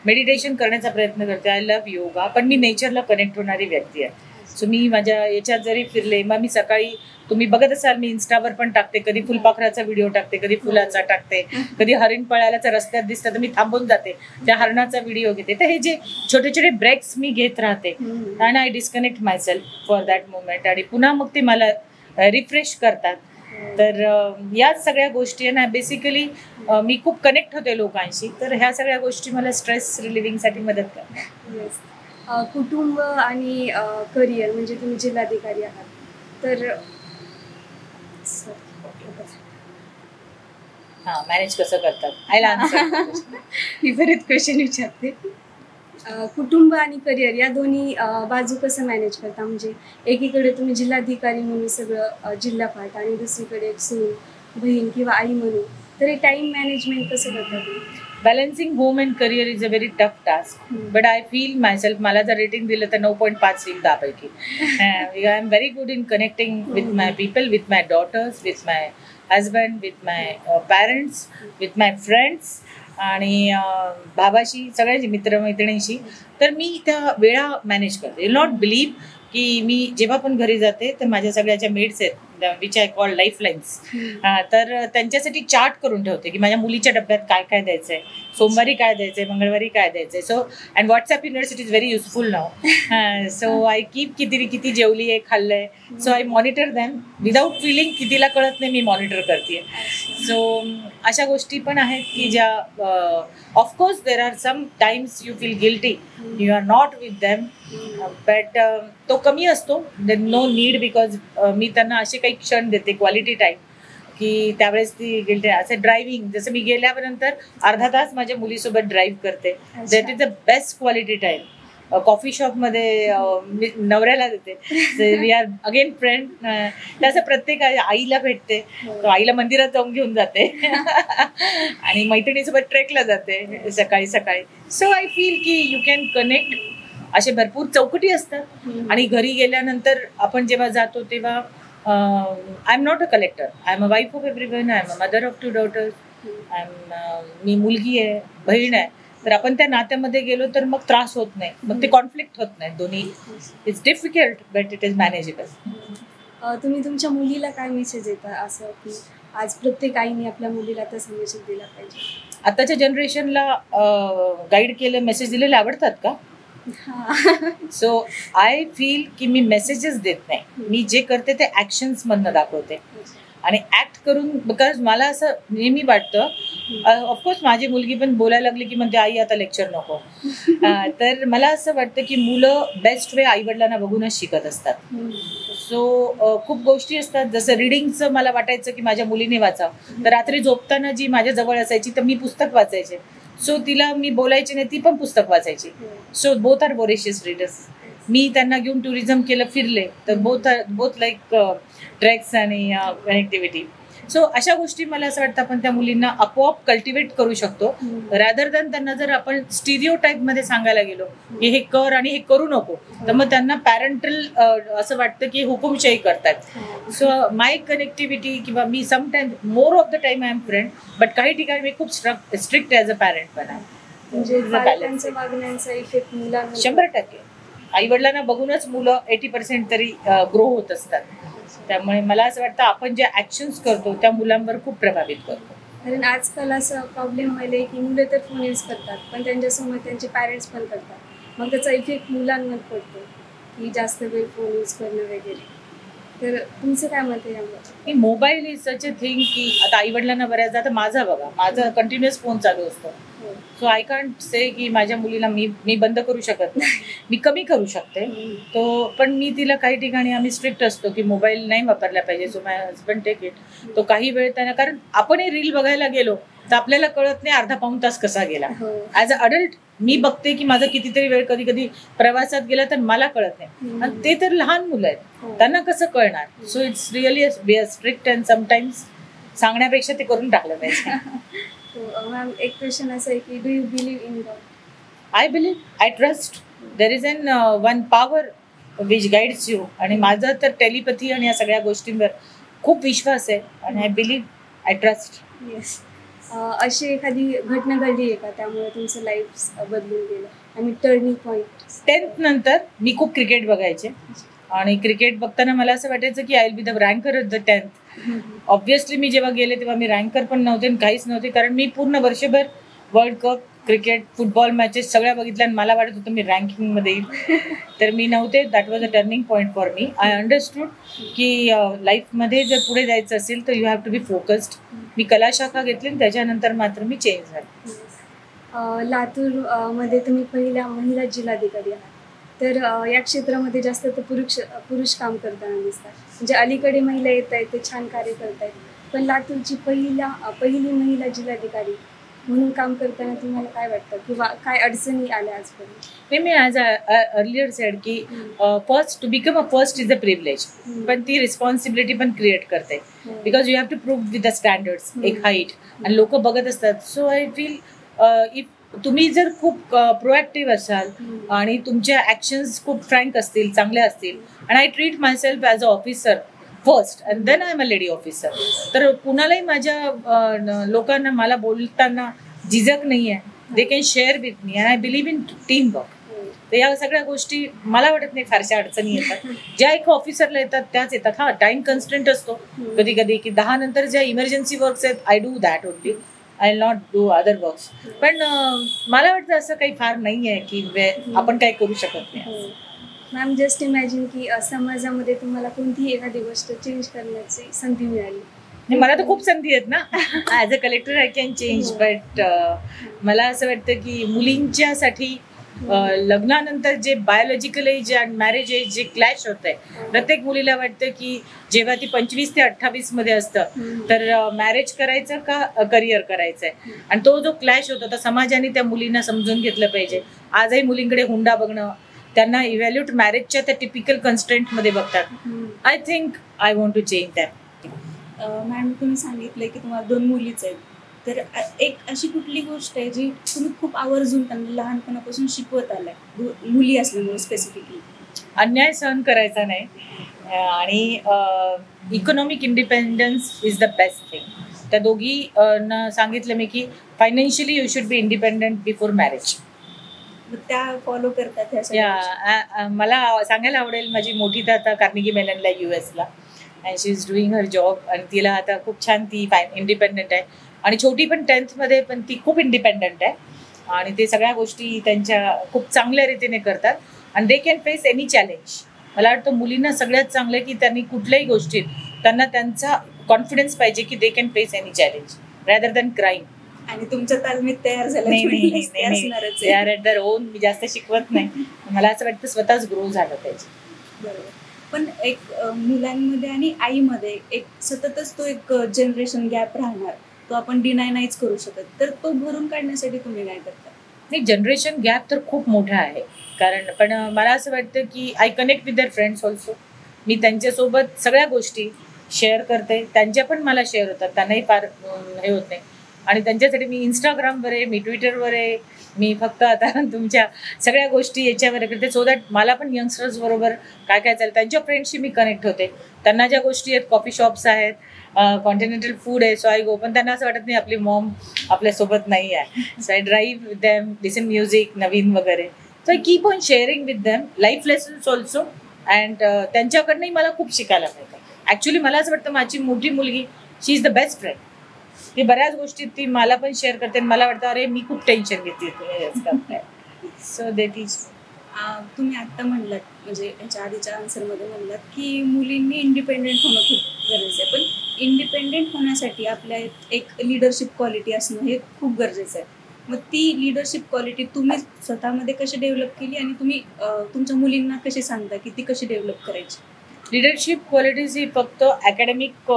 Speaker 2: मेडिटेशन करण्याचा प्रयत्न करते. आय लव्ह योगा पण मी नेचरला कनेक्ट होणारी व्यक्ती आहे. सो मी माझ्या याच्यात जरी फिरले मग मी सकाळी तुम्ही बघत असाल मी इन्स्टावर पण टाकते. कधी फुलपाखराचा व्हिडिओ टाकते कधी फुलाचा टाकते कधी हरिण पळायला रस्त्यात दिसतं तर मी थांबून जाते. त्या हरणाचा व्हिडिओ घेते. तर हे जे छोटे छोटे ब्रेक्स मी घेत राहते आणि I disconnect myself for that moment आणि पुन्हा मग ते मला रिफ्रेश करतात. तर याच सगळ्या गोष्टी आहे ना बेसिकली मी खूप कनेक्ट होते लोकांशी. तर ह्या सगळ्या गोष्टी मला स्ट्रेस रिलिव्हिंगसाठी मदत करतात.
Speaker 3: कुटुंब आणि करिअर म्हणजे तुम्ही जिल्हाधिकारी आहात. तर
Speaker 2: हां मॅनेज कसं करतात? आय आन्सर
Speaker 3: मी बरेच क्वेश्चन विचारते. कुटुंब आणि करिअर या दोन्ही बाजू कसं मॅनेज करता? म्हणजे एकीकडे तुम्ही जिल्हाधिकारी म्हणून सगळं जिल्हा पाहत आणि दुसरीकडे एक सून बहीण किंवा आई म्हणून. तर हे टाइम मॅनेजमेंट कसं करता तुम्ही?
Speaker 2: Balancing home and career is a very tough task but I feel myself मला जर रेटिंग दिलं तर नऊ पॉईंट पाच येईल दहापैकी. I am very good in connecting with my people with my daughters with my husband with my parents with my friends आणि अं, भावाशी सगळ्यांशी मित्रमैत्रिणींशी. तर मी त्या वेळा मॅनेज करते. नॉट बिलीव्ह की मी जेव्हा पण घरी जाते तर माझ्या सगळ्या मेड्स आहेत. Which I call life lines हा, तर त्यांच्यासाठी चार्ट करून ठेवते की माझ्या मुलीच्या डब्यात काय काय द्यायचं आहे सोमवारी काय द्यायचं आहे मंगळवारी काय द्यायचं आहे so and WhatsApp university is very useful now so I keep किती किती जेवली आहे खाल्लं आहे so I monitor them without feeling कितीला कळत नाही मी मॉनिटर करते सो अशा गोष्टी पण आहेत की ज्या of course there are some times you feel guilty you are not with them but तो कमी असतो. नो नीड बिकॉज मी त्यांना असे काही क्षण देते क्वालिटी टाईम की त्यावेळेस ती गिल्टी असं ड्रायव्हिंग जसं मी गेल्यानंतर अर्धा तास माझ्या मुलीसोबत ड्राईव्ह करते. That is the best quality time coffee शॉपमध्ये मी नवऱ्याला देते. वी आर अगेन फ्रेंड त्याचं प्रत्येक आई- आईला भेटते. तो आईला मंदिरात जाऊन घेऊन जाते. आणि मैत्रिणीसोबत ट्रेकला जाते सकाळी सकाळी. सो आय फील की यू कॅन कनेक्ट असे भरपूर चौकटी असतात. आणि घरी गेल्यानंतर आपण जेव्हा जातो तेव्हा I am not a collector I am a wife of everyone I am a mother of two daughters I'm, मी मुलगी आहे बहीण आहे. तर आपण त्या नात्यामध्ये गेलो तर मग त्रास होत नाही. मग ते कॉन्फ्लिक्ट होत नाही. दोन्ही it's difficult but it is manageable
Speaker 3: तुम्ही तुमच्या मुलीला काय मेसेज देता असं की आज प्रत्येक आईने आपल्या मुलीला तसा मेसेज दिला पाहिजे?
Speaker 2: आताच्या जनरेशनला गाईड केलं मेसेज दिलेले आवडतात का? सो आय फील की मी मेसेजेस देत नाही. मी जे करते ते ॲक्शन्स मधनं दाखवते. आणि ऍक्ट करून बिकॉज मला असं नेहमी वाटतं ऑफकोर्स माझी मुलगी पण बोलायला लागली की म्हणते आई आता लेक्चर नको. तर मला असं वाटतं की मुलं बेस्ट वे आई वडिलांना बघूनच शिकत असतात. सो खूप गोष्टी असतात. जसं रिडिंगचं मला वाटायचं की माझ्या मुलीने वाचावं. तर रात्री झोपताना जी माझ्या जवळ असायची तर मी पुस्तक वाचायचे. सो तिला मी बोलायची नाही ती पण पुस्तक वाचायची. So both are voracious readers मी त्यांना घेऊन टुरिझम केलं फिरले. तर both are both like treks आणि कनेक्टिव्हिटी सो अशा गोष्टी मला असं वाटतं आपण त्या मुलींना आपोआप कल्टिवेट करू शकतो. रॅदर दॅन त्यांना जर आपण स्टिरिओ मध्ये सांगायला गेलो की हे कर आणि हे करू नको तर मग त्यांना पॅरेंटल असं वाटतं की हुकुमशाही करतात. सो माय कनेक्टिव्हिटी किंवा मी sometime more of the time I am friend but काही ठिकाणी मी खूप स्ट्रिक्ट ॲज अ पॅरेंट पण आहे.
Speaker 3: म्हणजे
Speaker 2: शंभर टक्के. आई वडिलांना बघूनच मुलं एटी पर्सेंट तरी ग्रो होत असतात. त्यामुळे मला असं वाटतं आपण जे ऍक्शन्स करतो त्या मुलांवर खूप प्रभावित करतो.
Speaker 3: कारण आजकाल असं प्रॉब्लेम व्हायला की मुलं तर फोन यूज करतात पण त्यांच्यासमोर त्यांचे पॅरेंट्स पण करतात. मग त्याचा इफेक्ट मुलांवर पडतो की जास्त वेळ फोन यूज करणं वगैरे. तर तुमचं काय मत आहे
Speaker 2: mobile is such a thing की आता आई वडिलांना बऱ्याचदा आता माझा बघा माझा कंटिन्युअस फोन चालू असतो. सो आय कांट से की माझ्या मुलीला मी मी बंद करू शकत नाही. मी कमी करू शकते. तो पण मी तिला काही ठिकाणी आम्ही स्ट्रिक्ट असतो की मोबाईल नाही वापरला पाहिजे. So my husband take it तो काही वेळ त्यांना कारण आपणही रील बघायला गेलो तर आपल्याला कळत नाही अर्धा पाऊण तास कसा गेला. ॲज अ अडल्ट मी बघते की माझा कितीतरी वेळ कधी कधी प्रवासात गेला तर मला कळत नाही. आणि ते तर लहान मुलं आहेत.
Speaker 3: हो.
Speaker 2: त्यांना कसं कळणार? So it's really strict and sometimes सांगण्यापेक्षा ते करून टाकलं पाहिजे.
Speaker 3: मॅम एक क्वेश्चन असं आहे की do you believe in God
Speaker 2: I believe I trust there is an one power which guides you आणि माझा तर टेलिपॅथी आणि या सगळ्या गोष्टींवर खूप विश्वास आहे. आणि I believe I trust
Speaker 3: yes अशी एखादी घटना घडली आहे का? त्यामुळे तुमचं लाईफ बदलून गेलं. आणि टर्निंग पॉईंट
Speaker 2: टेन्थ नंतर मी खूप क्रिकेट बघायचे. आणि क्रिकेट बघताना मला असं वाटायचं की I be the ranker of the tenth obviously मी जेव्हा गेले तेव्हा मी रँकर पण नव्हते आणि काहीच नव्हते कारण मी पूर्ण वर्षभर world cup cricket football matches सगळ्या बघितल्या आणि मला वाटत होतं मी रँकिंगमध्ये येईल. तर मी नव्हते. That was a turning point for me I understood की लाईफमध्ये जर पुढे जायचं असेल तर you have to be focused मी कला शाखा घेतली आणि त्याच्यानंतर मात्र मी चेंज झाले.
Speaker 3: लातूर अ, मध्ये तुम्ही पहिल्या महिला जिल्हाधिकारी आहात. तर या क्षेत्रामध्ये जास्त तर पुरुष पुरुष काम करताना दिसतात. म्हणजे अलीकडे महिला येत आहेत ते छान कार्य करत आहेत. पण लातूरची पहिला पहिली महिला जिल्हाधिकारी म्हणून काम करताना तुम्हाला काय वाटतं? किंवा काय अडचणी आल्या आजपर्यंत?
Speaker 2: नाही मी ॲज अर्लियर सेड की first to become a first is a privilege. पण ती रिस्पॉन्सिबिलिटी पण क्रिएट करते. Because you have to prove with the standards. एक हाईट आणि लोक बघत असतात. सो आय फील इफ तुम्ही जर खूप प्रोॲक्टिव्ह असाल. आणि तुमच्या ॲक्शन्स खूप फ्रँक असतील चांगल्या असतील आणि I treat myself as a officer first and then I am a lady officer तर कुणालाही माझ्या लोकांना मला बोलताना झिजक नाही आहे they can share with me and I believe in teamwork. तर या सगळ्या गोष्टी मला वाटत नाही फारशा अडचणी येतात ज्या एक ऑफिसरला येतात त्याच येतात हा टाइम कन्स्टंट असतो. कधी कधी की दहा नंतर ज्या इमर्जन्सी वर्क्स आहेत I do that only I not do other works पण मला वाटतं असं काही फार नाही आहे की वे- आपण काही करू शकत नाही.
Speaker 3: मॅम जस्ट इमॅजिन की समाजामध्ये तुम्हाला कोणतीही एखादी गोष्ट चेंज करण्याची संधी मिळाली.
Speaker 2: मला तर खूप संधी आहेत ना. As a collector I can change but मला असं वाटतं की मुलींच्यासाठी लग्नानंतर जे बायोलॉजिकल एज आणि मॅरेज एज जे क्लॅश होत आहे प्रत्येक मुलीला वाटतं की जेव्हा ती पंचवीस ते अठ्ठावीसमध्ये असतं. तर मॅरेज करायचं का करिअर करायचं आहे आणि तो जो क्लॅश होतो तर समाजाने त्या मुलींना समजून घेतलं पाहिजे. आजही मुलींकडे हुंडा बघणं त्यांना इव्हॅल्युएट मॅरेजच्या त्या टिपिकल कन्स्टंटमध्ये बघतात. I think I want to change that
Speaker 4: madam तुम्ही सांगितलं की तुम्हाला दोन मुलीच आहेत. तर एक अशी कुठली गोष्ट आहे जी तुम्ही खूप आवर्जून त्यांना लहानपणापासून शिकवत आलाय? मुली असल्यामुळे स्पेसिफिकली
Speaker 2: अन्याय सहन करायचा नाही. आणि economic independence is the best thing त्या दोघी न सांगितलं मी की financially you should be independent before marriage
Speaker 4: त्या फॉलो करतात
Speaker 2: मला सांगायला आवडेल माझी मोठी तर आता कार्निगी मेलनला you एसला and she is doing her job आणि तिला आता खूप छान ती फाय इंडिपेंडंट आहे. आणि छोटी पण टेन्थमध्ये पण ती खूप इंडिपेंडंट आहे. आणि ते सगळ्या गोष्टी त्यांच्या खूप चांगल्या रीतीने करतात. आणि they can face any challenge मला वाटतं मुलींना सगळ्यात चांगलं की त्यांनी कुठल्याही गोष्टीत त्यांना त्यांचा कॉन्फिडन्स पाहिजे की they can face any challenge rather than crime
Speaker 4: आणि तुमच्या तालमीत तयार झाल्या
Speaker 2: नाही. आर ॲट दर ओन मी जास्त शिकवत नाही. मला असं वाटतं स्वतःच ग्रो झालं पाहिजे.
Speaker 4: बरोबर. पण एक मुलांमध्ये आणि आईमध्ये एक सततच तो एक जनरेशन गॅप राहणार. तो आपण डिनाय नाहीच करू शकत. तर तो भरून काढण्यासाठी तुम्ही काय करता?
Speaker 2: नाही जनरेशन गॅप तर खूप मोठा आहे. कारण पण मला असं वाटतं की I connect with their friends also मी त्यांच्यासोबत सगळ्या गोष्टी शेअर करते. त्यांच्या पण मला शेअर होतात. त्यांनाही फार हे होत नाही. आणि त्यांच्यासाठी मी इंस्टाग्रामवर आहे मी ट्विटरवर आहे मी फक्त आता तुमच्या सगळ्या गोष्टी याच्यावर करते सो दॅट मला पण यंगस्टर्स बरोबर काय काय चालेल. त्यांच्या फ्रेंडशी मी कनेक्ट होते. त्यांना ज्या गोष्टी आहेत कॉफी शॉप्स आहेत कॉन्टिनेंटल फूड आहे सो आय गो पण त्यांना असं वाटत नाही आपली मॉम आपल्यासोबत नाही आहे. So I drive with them listen music नवीन वगैरे. So I keep on sharing with them life lessons also and त्यांच्याकडनंही मला खूप शिकायला मिळतं. ॲक्च्युली मला असं वाटतं माझी मोठी मुलगी she is the best friend ती बऱ्याच गोष्टी ती मला पण शेअर करते मला वाटतं अरे मी खूप टेन्शन घेते सो देट
Speaker 4: इज तुम्ही आत्ता म्हणलात म्हणजे ह्याच्या आधीच्या आन्सरमध्ये म्हणलात की मुलींनी इंडिपेंडेंट होणं खूप गरजेचं आहे. पण इंडिपेंडेंट होण्यासाठी आपल्या एक लिडरशिप क्वालिटी असणं हे खूप गरजेचं आहे. मग ती लिडरशिप क्वालिटी तुम्ही स्वतःमध्ये कशी डेव्हलप केली आणि तुम्ही तुमच्या मुलींना कशी सांगता की ती कशी डेव्हलप करायची?
Speaker 2: लिडरशिप क्वालिटीज ही फक्त अकॅडमिक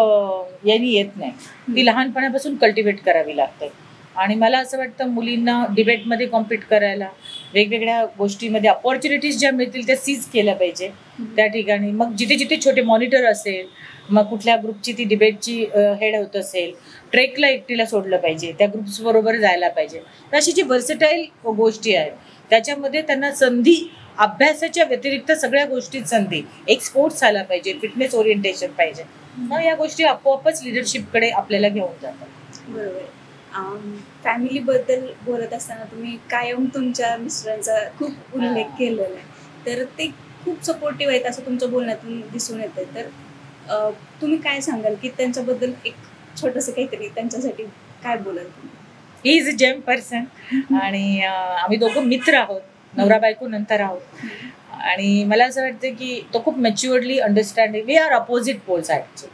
Speaker 2: यांनी येत नाही. ती लहानपणापासून कल्टिवेट करावी लागते. आणि मला असं वाटतं मुलींना डिबेटमध्ये कॉम्पीट करायला वेगवेगळ्या गोष्टीमध्ये अपॉर्च्युनिटीज ज्या मिळतील त्या सीज केल्या पाहिजे. त्या ठिकाणी. मग जिथे जिथे छोटे मॉनिटर असेल मग कुठल्या ग्रुपची ती डिबेटची हेड होत असेल ट्रेकला एकटीला सोडलं पाहिजे त्या ग्रुप्स बरोबर जायला पाहिजे. तर अशी जी व्हर्सटाईल गोष्टी आहेत त्याच्यामध्ये त्यांना संधी अभ्यासाच्या व्यतिरिक्त सगळ्या गोष्टीत संधी. एक स्पोर्ट्स आला पाहिजे फिटनेस ओरिएंटेशन पाहिजे. मग या गोष्टी आपोआपच लिडरशिपकडे आपल्याला घेऊन जातात.
Speaker 4: बरोबर. फॅमिलीबद्दल बोलत असताना तुम्ही कायम तुमच्या मिस्टरांचा खूप उल्लेख. केलेला आहे. तर ते खूप सपोर्टिव्ह आहेत असं तुमच्या बोलण्यातून दिसून येतंय. तर तुम्ही काय सांगाल की त्यांच्याबद्दल एक छोटंसं काहीतरी त्यांच्यासाठी काय बोलाल
Speaker 2: ही इज अ जेम पर्सन आणि आम्ही दोघं मित्र आहोत. नवरा बायको नंतर आहोत. आणि मला असं वाटतं की तो खूप maturedly understanding we are opposite poles आहेत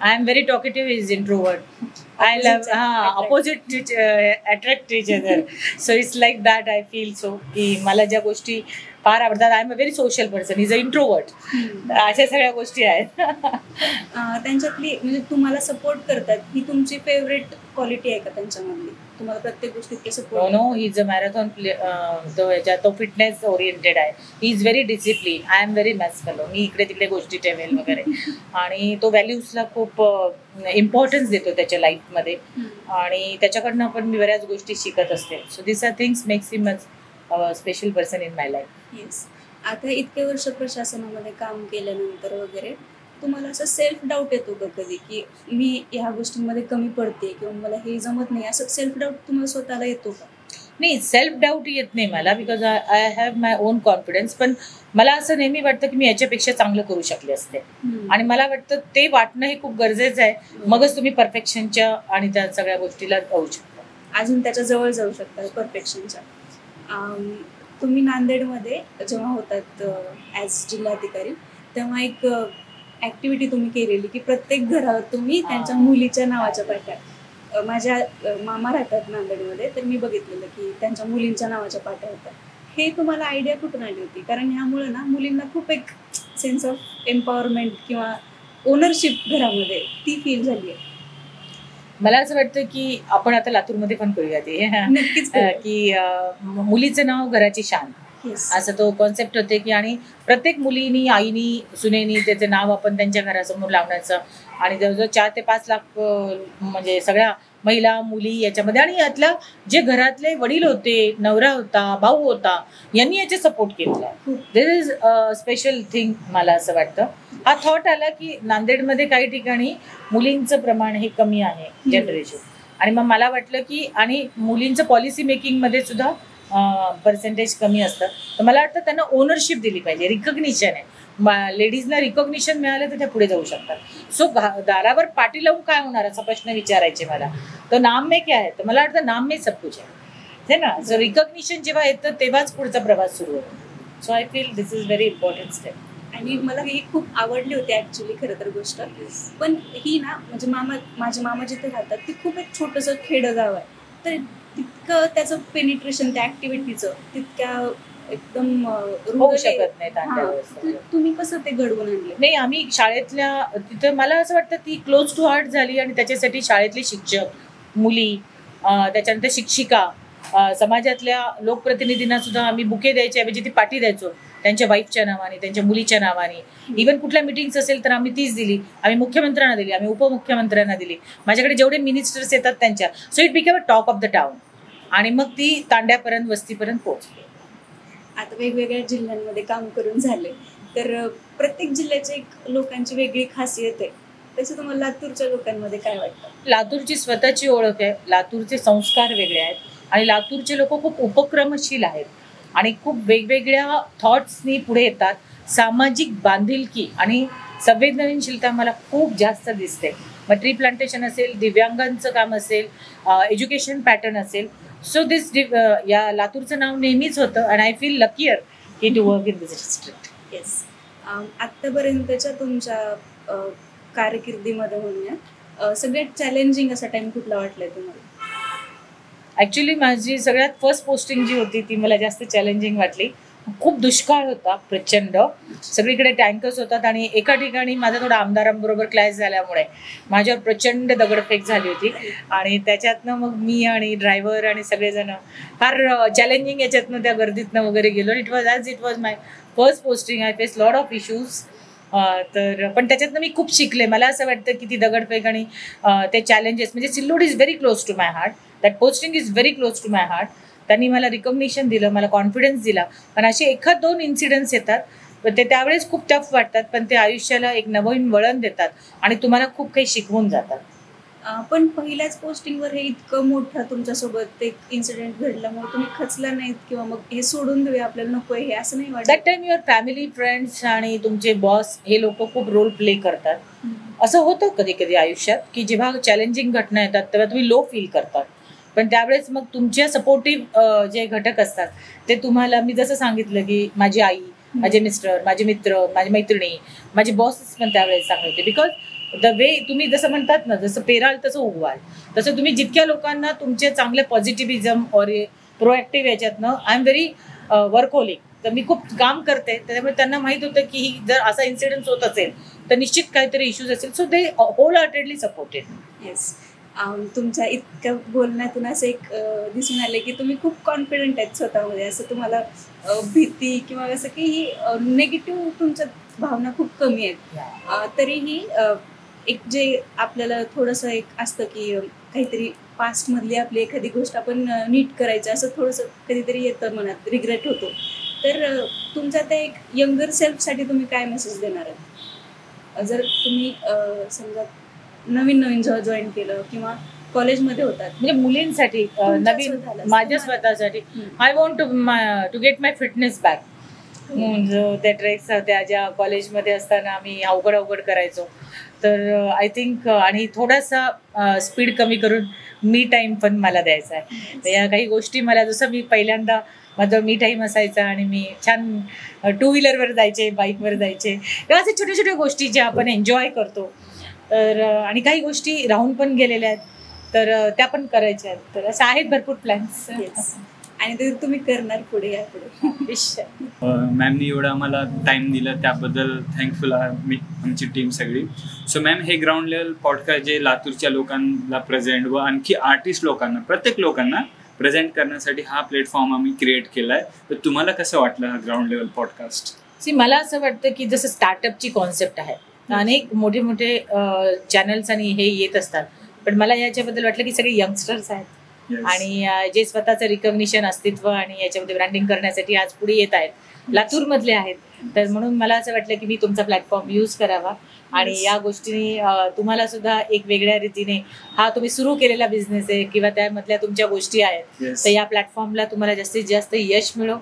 Speaker 2: I am very talkative is introvert I love हा. Opposite attract each other so it's like that I feel so की मला ज्या गोष्टी फार आवडतात. I am a very social person is a introvert अशा सगळ्या गोष्टी आहेत.
Speaker 4: त्यांच्यातली म्हणजे तुम्हाला सपोर्ट करतात ही तुमची फेवरेट क्वालिटी आहे का त्यांच्यामधली? तुम्हाला प्रत्येक गोष्टीत support
Speaker 2: no he is a marathon play तो फिटनेस ओरिएंटेड आहे. He is very discipline I am very maths fellow मी इकडे तिकडे गोष्टी ठेवेल वगैरे. आणि तो व्हॅल्यूजला खूप इम्पॉर्टन्स देतो त्याच्या लाईफमध्ये आणि त्याच्याकडनं पण मी बऱ्याच गोष्टी शिकत असते. So this are things makes him special person in my life
Speaker 4: yes आता इतके वर्ष प्रशासनामध्ये काम केल्यानंतर वगैरे तुम्हाला असं सेल्फ डाऊट येतो का कधी? की मी ह्या गोष्टींमध्ये कमी पडते किंवा मला हे जमत नाही असं सेल्फ डाऊट तुम्हाला स्वतःला येतो का?
Speaker 2: नाही सेल्फ डाऊट येत नाही मला because I I have my own confidence पण मला असं नेहमी वाटतं की मी याच्यापेक्षा चांगलं करू शकले असते. आणि मला वाटतं ते वाटणं हे खूप गरजेचं आहे. मगच तुम्ही परफेक्शनच्या आणि त्या सगळ्या गोष्टीला जाऊ शकता.
Speaker 4: अजून त्याच्याजवळ जाऊ शकता परफेक्शनच्या तुम्ही नांदेडमध्ये जेव्हा होतात ॲज जिल्हाधिकारी तेव्हा एक ॲक्टिव्हिटी तुम्ही केलेली की प्रत्येक घरावर तुम्ही त्यांच्या मुलीच्या नावाच्या पाट्या माझ्या मामा राहतात नांदेडमध्ये तर मी बघितलेलं की त्यांच्या मुलींच्या नावाच्या पाट्या होत्या. हे तुम्हाला आयडिया कुठून आली होती? कारण ह्यामुळे ना मुलींना खूप एक सेन्स ऑफ एम्पॉवरमेंट किंवा ओनरशिप घरामध्ये ती फील झाली आहे.
Speaker 2: मला असं वाटतं की आपण आता लातूरमध्ये पण करूया ते. की मुलीचं नाव घराची शान. असं तो कॉन्सेप्ट होते की आणि प्रत्येक मुलीनी आईनी सुनेनी त्याचे नाव आपण त्यांच्या घरासमोर लावण्याचं आणि जवळजवळ चार ते पाच लाख म्हणजे सगळ्या महिला मुली याच्यामध्ये. आणि यातल्या जे घरातले वडील होते नवरा होता भाऊ होता यांनी याचे सपोर्ट केलेला आहे. दिस इज स्पेशल थिंग मला असं वाटतं. हा थॉट आला की नांदेडमध्ये काही ठिकाणी मुलींचं प्रमाण हे कमी आहे जनरेशन आणि मग मला वाटलं की आणि मुलींचं पॉलिसी मेकिंगमध्ये सुद्धा पर्सेंटेज कमी असतं. तर मला वाटतं त्यांना ओनरशिप दिली पाहिजे रिकग्निशन आहे. लेडीजना रिकॉग्निशन मिळालं तर त्या पुढे जाऊ शकतात. सो दारावर पाठी लावून काय होणार? असा प्रश्न विचारायचे मला. तर नाम में क्या आहे? तर मला वाटतं नाम में सब कुछ आहे. है ना? सो रिकॉग्निशन जेव्हा येतं तेव्हाच पुढचा प्रवास सुरू होतो. So I feel this is very important step
Speaker 4: आणि मला ही खूप आवडली होती ऍक्च्युली खरं तर गोष्ट. पण ही ना म्हणजे मामा माझे मामा जिथे राहतात ते खूप एक छोटंसं खेडगाव आहे. तर तितकं त्याचं पेनिट्रेशन त्या ऍक्टिव्हिटीचं तितक्या एकदम
Speaker 2: होऊ शकत नाही
Speaker 4: तुम्ही कसं ते घडवून आणले?
Speaker 2: नाही आम्ही शाळेतल्या तिथं मला असं वाटतं ती क्लोज टू हार्ट झाली आणि त्याच्यासाठी शाळेतले शिक्षक मुली त्याच्यानंतर शिक्षिका समाजातल्या लोकप्रतिनिधींना सुद्धा आम्ही बुके द्यायच्या ऐवजी ती पाठी द्यायचो. त्यांच्या वाईफच्या नावाने त्यांच्या मुलीच्या नावाने. इव्हन कुठल्या मिटिंग्स असेल तर आम्ही तीच दिली. आम्ही मुख्यमंत्र्यांना दिली आम्ही उपमुख्यमंत्र्यांना दिली. माझ्याकडे जेवढे मिनिस्टर्स येतात त्यांच्या. So it become a talk of the town आणि मग ती तांड्यापर्यंत वस्तीपर्यंत पोहोचली.
Speaker 4: आता वेगवेगळ्या जिल्ह्यांमध्ये काम करून झाले. तर प्रत्येक जिल्ह्याची एक लोकांची वेगळी खासियत आहे. तसं तुम्हाला लातूरच्या लोकांमध्ये काय वाटतं?
Speaker 2: लातूरची स्वतःची ओळख आहे लातूरचे संस्कार वेगळे आहेत आणि लातूरचे लोक खूप उपक्रमशील आहेत आणि खूप वेगवेगळ्या थॉट्सनी पुढे येतात. सामाजिक बांधिलकी आणि संवेदनशीलता मला खूप जास्त दिसते. मग ट्री प्लांटेशन असेल दिव्यांगांचं काम असेल एज्युकेशन पॅटर्न असेल सो दिस या लातूरचं नाव नेहमीच होतं अँड आय फील लकियर की to work in this district
Speaker 4: yes आत्तापर्यंतच्या तुमच्या कारकिर्दीमध्ये म्हणूया सगळ्यात चॅलेंजिंग असा टाइम कुठला वाटलाय तुम्हाला?
Speaker 2: ॲक्च्युली माझी सगळ्यात फर्स्ट पोस्टिंग जी होती ती मला जास्त चॅलेंजिंग वाटली. खूप दुष्काळ होता प्रचंड. सगळीकडे टँकर्स होतात आणि एका ठिकाणी माझा थोडा आमदारांबरोबर क्लॅश झाल्यामुळे माझ्यावर प्रचंड दगडफेक झाली होती. आणि त्याच्यातनं मग मी आणि ड्रायव्हर आणि सगळेजण फार चॅलेंजिंग याच्यातनं त्या गर्दीतनं वगैरे गेलो. It was as it was my first posting I face lot of issues तर पण त्याच्यातनं मी खूप शिकले. मला असं वाटतं की ती दगडफेक आणि ते चॅलेंजेस म्हणजे Sillod is very close to my heart that posting is very close to my heart त्यांनी मला रिकॉग्निशन दिलं मला कॉन्फिडन्स दिला. पण असे एखाद दोन इन्सिडेंट्स येतात पण ते त्यावेळेस खूप टफ वाटतात पण ते आयुष्याला एक नवीन वळण देतात आणि तुम्हाला खूप काही शिकवून जातात.
Speaker 4: पण पहिल्याच पोस्टिंगवर हे इतकं मोठं तुमच्यासोबत एक इन्सिडेंट घडल्यामुळे तुम्ही खचला नाहीत किंवा मग हे सोडून देऊया आपल्याला नको हे असं नाही
Speaker 2: दॅट
Speaker 4: वाटत
Speaker 2: टाइम युअर फॅमिली फ्रेंड्स आणि तुमचे बॉस हे लोक खूप रोल प्ले करतात. असं होतं कधी कधी आयुष्यात की जेव्हा चॅलेंजिंग घटना येतात तेव्हा तुम्ही लो फील करतात. पण त्यावेळेस मग तुमच्या सपोर्टिव्ह जे घटक असतात ते तुम्हाला मी जसं सांगितलं की माझी आई माझे मिस्टर माझे मित्र माझी मैत्रिणी माझे बॉसेस पण त्यावेळेस चांगले होते. बिकॉज द वे तुम्ही जसं म्हणतात ना जसं पेराल तसं उगवाल. तसं तुम्ही जितक्या लोकांना तुमचे चांगले पॉझिटिव्हिजम और प्रोएक्टिव्ह याच्यातनं आय एम व्हेरी वर्कहोलिक तर मी खूप काम करते त्याच्यामुळे त्यांना माहीत होतं की ही जर असा इन्सिडेंट होत असेल तर निश्चित काहीतरी इश्यूज असेल. So they wholeheartedly supported
Speaker 4: yes तुमच्या इतक्या बोलण्यातून असं एक दिसून आले की तुम्ही खूप कॉन्फिडंट आहेत स्वतःमध्ये. असं तुम्हाला भीती किंवा असं की नेगेटिव्ह तुमच्या भावना खूप कमी आहेत. तरीही एक जे आपल्याला थोडंसं एक असतं की काहीतरी पास्टमधली आपली एखादी गोष्ट आपण नीट करायचं असं थोडंसं कधीतरी येतं मनात रिग्रेट होतो. तर तुमच्या त्या एक यंगर सेल्फसाठी तुम्ही काय मेसेज देणार आहात? जर तुम्ही समजा नवीन नवीन जेव्हा जॉईन केलं किंवा कॉलेजमध्ये होतात.
Speaker 2: म्हणजे मुलींसाठी नवीन माझ्या. स्वतःसाठी. I want to to get my fitness back त्या ट्रेक्स होत्या ज्या कॉलेजमध्ये असताना आम्ही अवघड अवघड करायचो. तर आय थिंक आणि थोडासा स्पीड कमी करून मी टाईम पण मला द्यायचा आहे. तर या काही गोष्टी मला जसं मी पहिल्यांदा माझा मी टाईम असायचा आणि मी छान टू व्हीलरवर जायचे बाईकवर जायचे. तेव्हा असे छोट्या छोट्या गोष्टी ज्या आपण एन्जॉय करतो. तर अ, आणि काही गोष्टी राहून पण गेलेल्या आहेत. तर त्या पण करायच्या आहेत. तर असं आहेत भरपूर प्लॅन्स.
Speaker 4: आणि ते तुम्ही करणार पुढे यापुढे
Speaker 1: मॅमनी एवढा आम्हाला टाइम दिला त्याबद्दल थँकफुल आहे मी आमची टीम सगळी. सो मॅम हे ग्राउंड लेवल पॉडकास्ट जे लातूरच्या लोकांना प्रेझेंट व आणखी आर्टिस्ट लोकांना प्रत्येक लोकांना प्रेझेंट करण्यासाठी हा प्लॅटफॉर्म आम्ही क्रिएट केलाय. तर तुम्हाला कसं वाटलं हा ग्राउंड लेवल पॉडकास्ट
Speaker 2: सी मला असं वाटतं की जसं स्टार्टअपची कॉन्सेप्ट आहे अनेक मोठे मोठे चॅनल्स आणि हे येत असतात. पण मला याच्याबद्दल वाटलं की सगळे यंगस्टर्स आहेत. आणि जे स्वतःचं रिकग्निशन अस्तित्व आणि याच्यामध्ये ब्रँडिंग करण्यासाठी आज पुढे येत आहेत. लातूरमधले आहेत. तर म्हणून मला असं वाटलं की मी तुमचा प्लॅटफॉर्म यूज करावा. आणि. या गोष्टीने तुम्हाला सुद्धा एक वेगळ्या रीतीने हा तुम्ही सुरू केलेला बिझनेस आहे किंवा त्यामधल्या तुमच्या गोष्टी आहेत. तर या प्लॅटफॉर्मला तुम्हाला जास्तीत जास्त यश मिळो.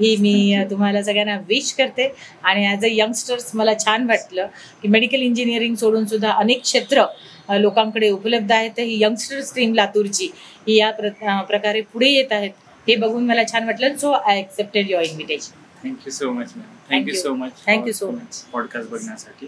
Speaker 2: ही मी तुम्हाला सगळ्यांना विश करते. आणि ॲज अ यंगस्टर्स मला छान वाटलं की मेडिकल इंजिनिअरिंग सोडून सुद्धा अनेक क्षेत्र लोकांकडे उपलब्ध आहेत. तर ही यंगस्टर स्ट्रीम लातूरची ही या प्र प्रकारे पुढे येत आहेत हे बघून मला छान वाटलं. So I accepted your invitation
Speaker 1: thank you so much ma'am thank you. So much
Speaker 2: you so much.
Speaker 1: Podcast बघण्यासाठी.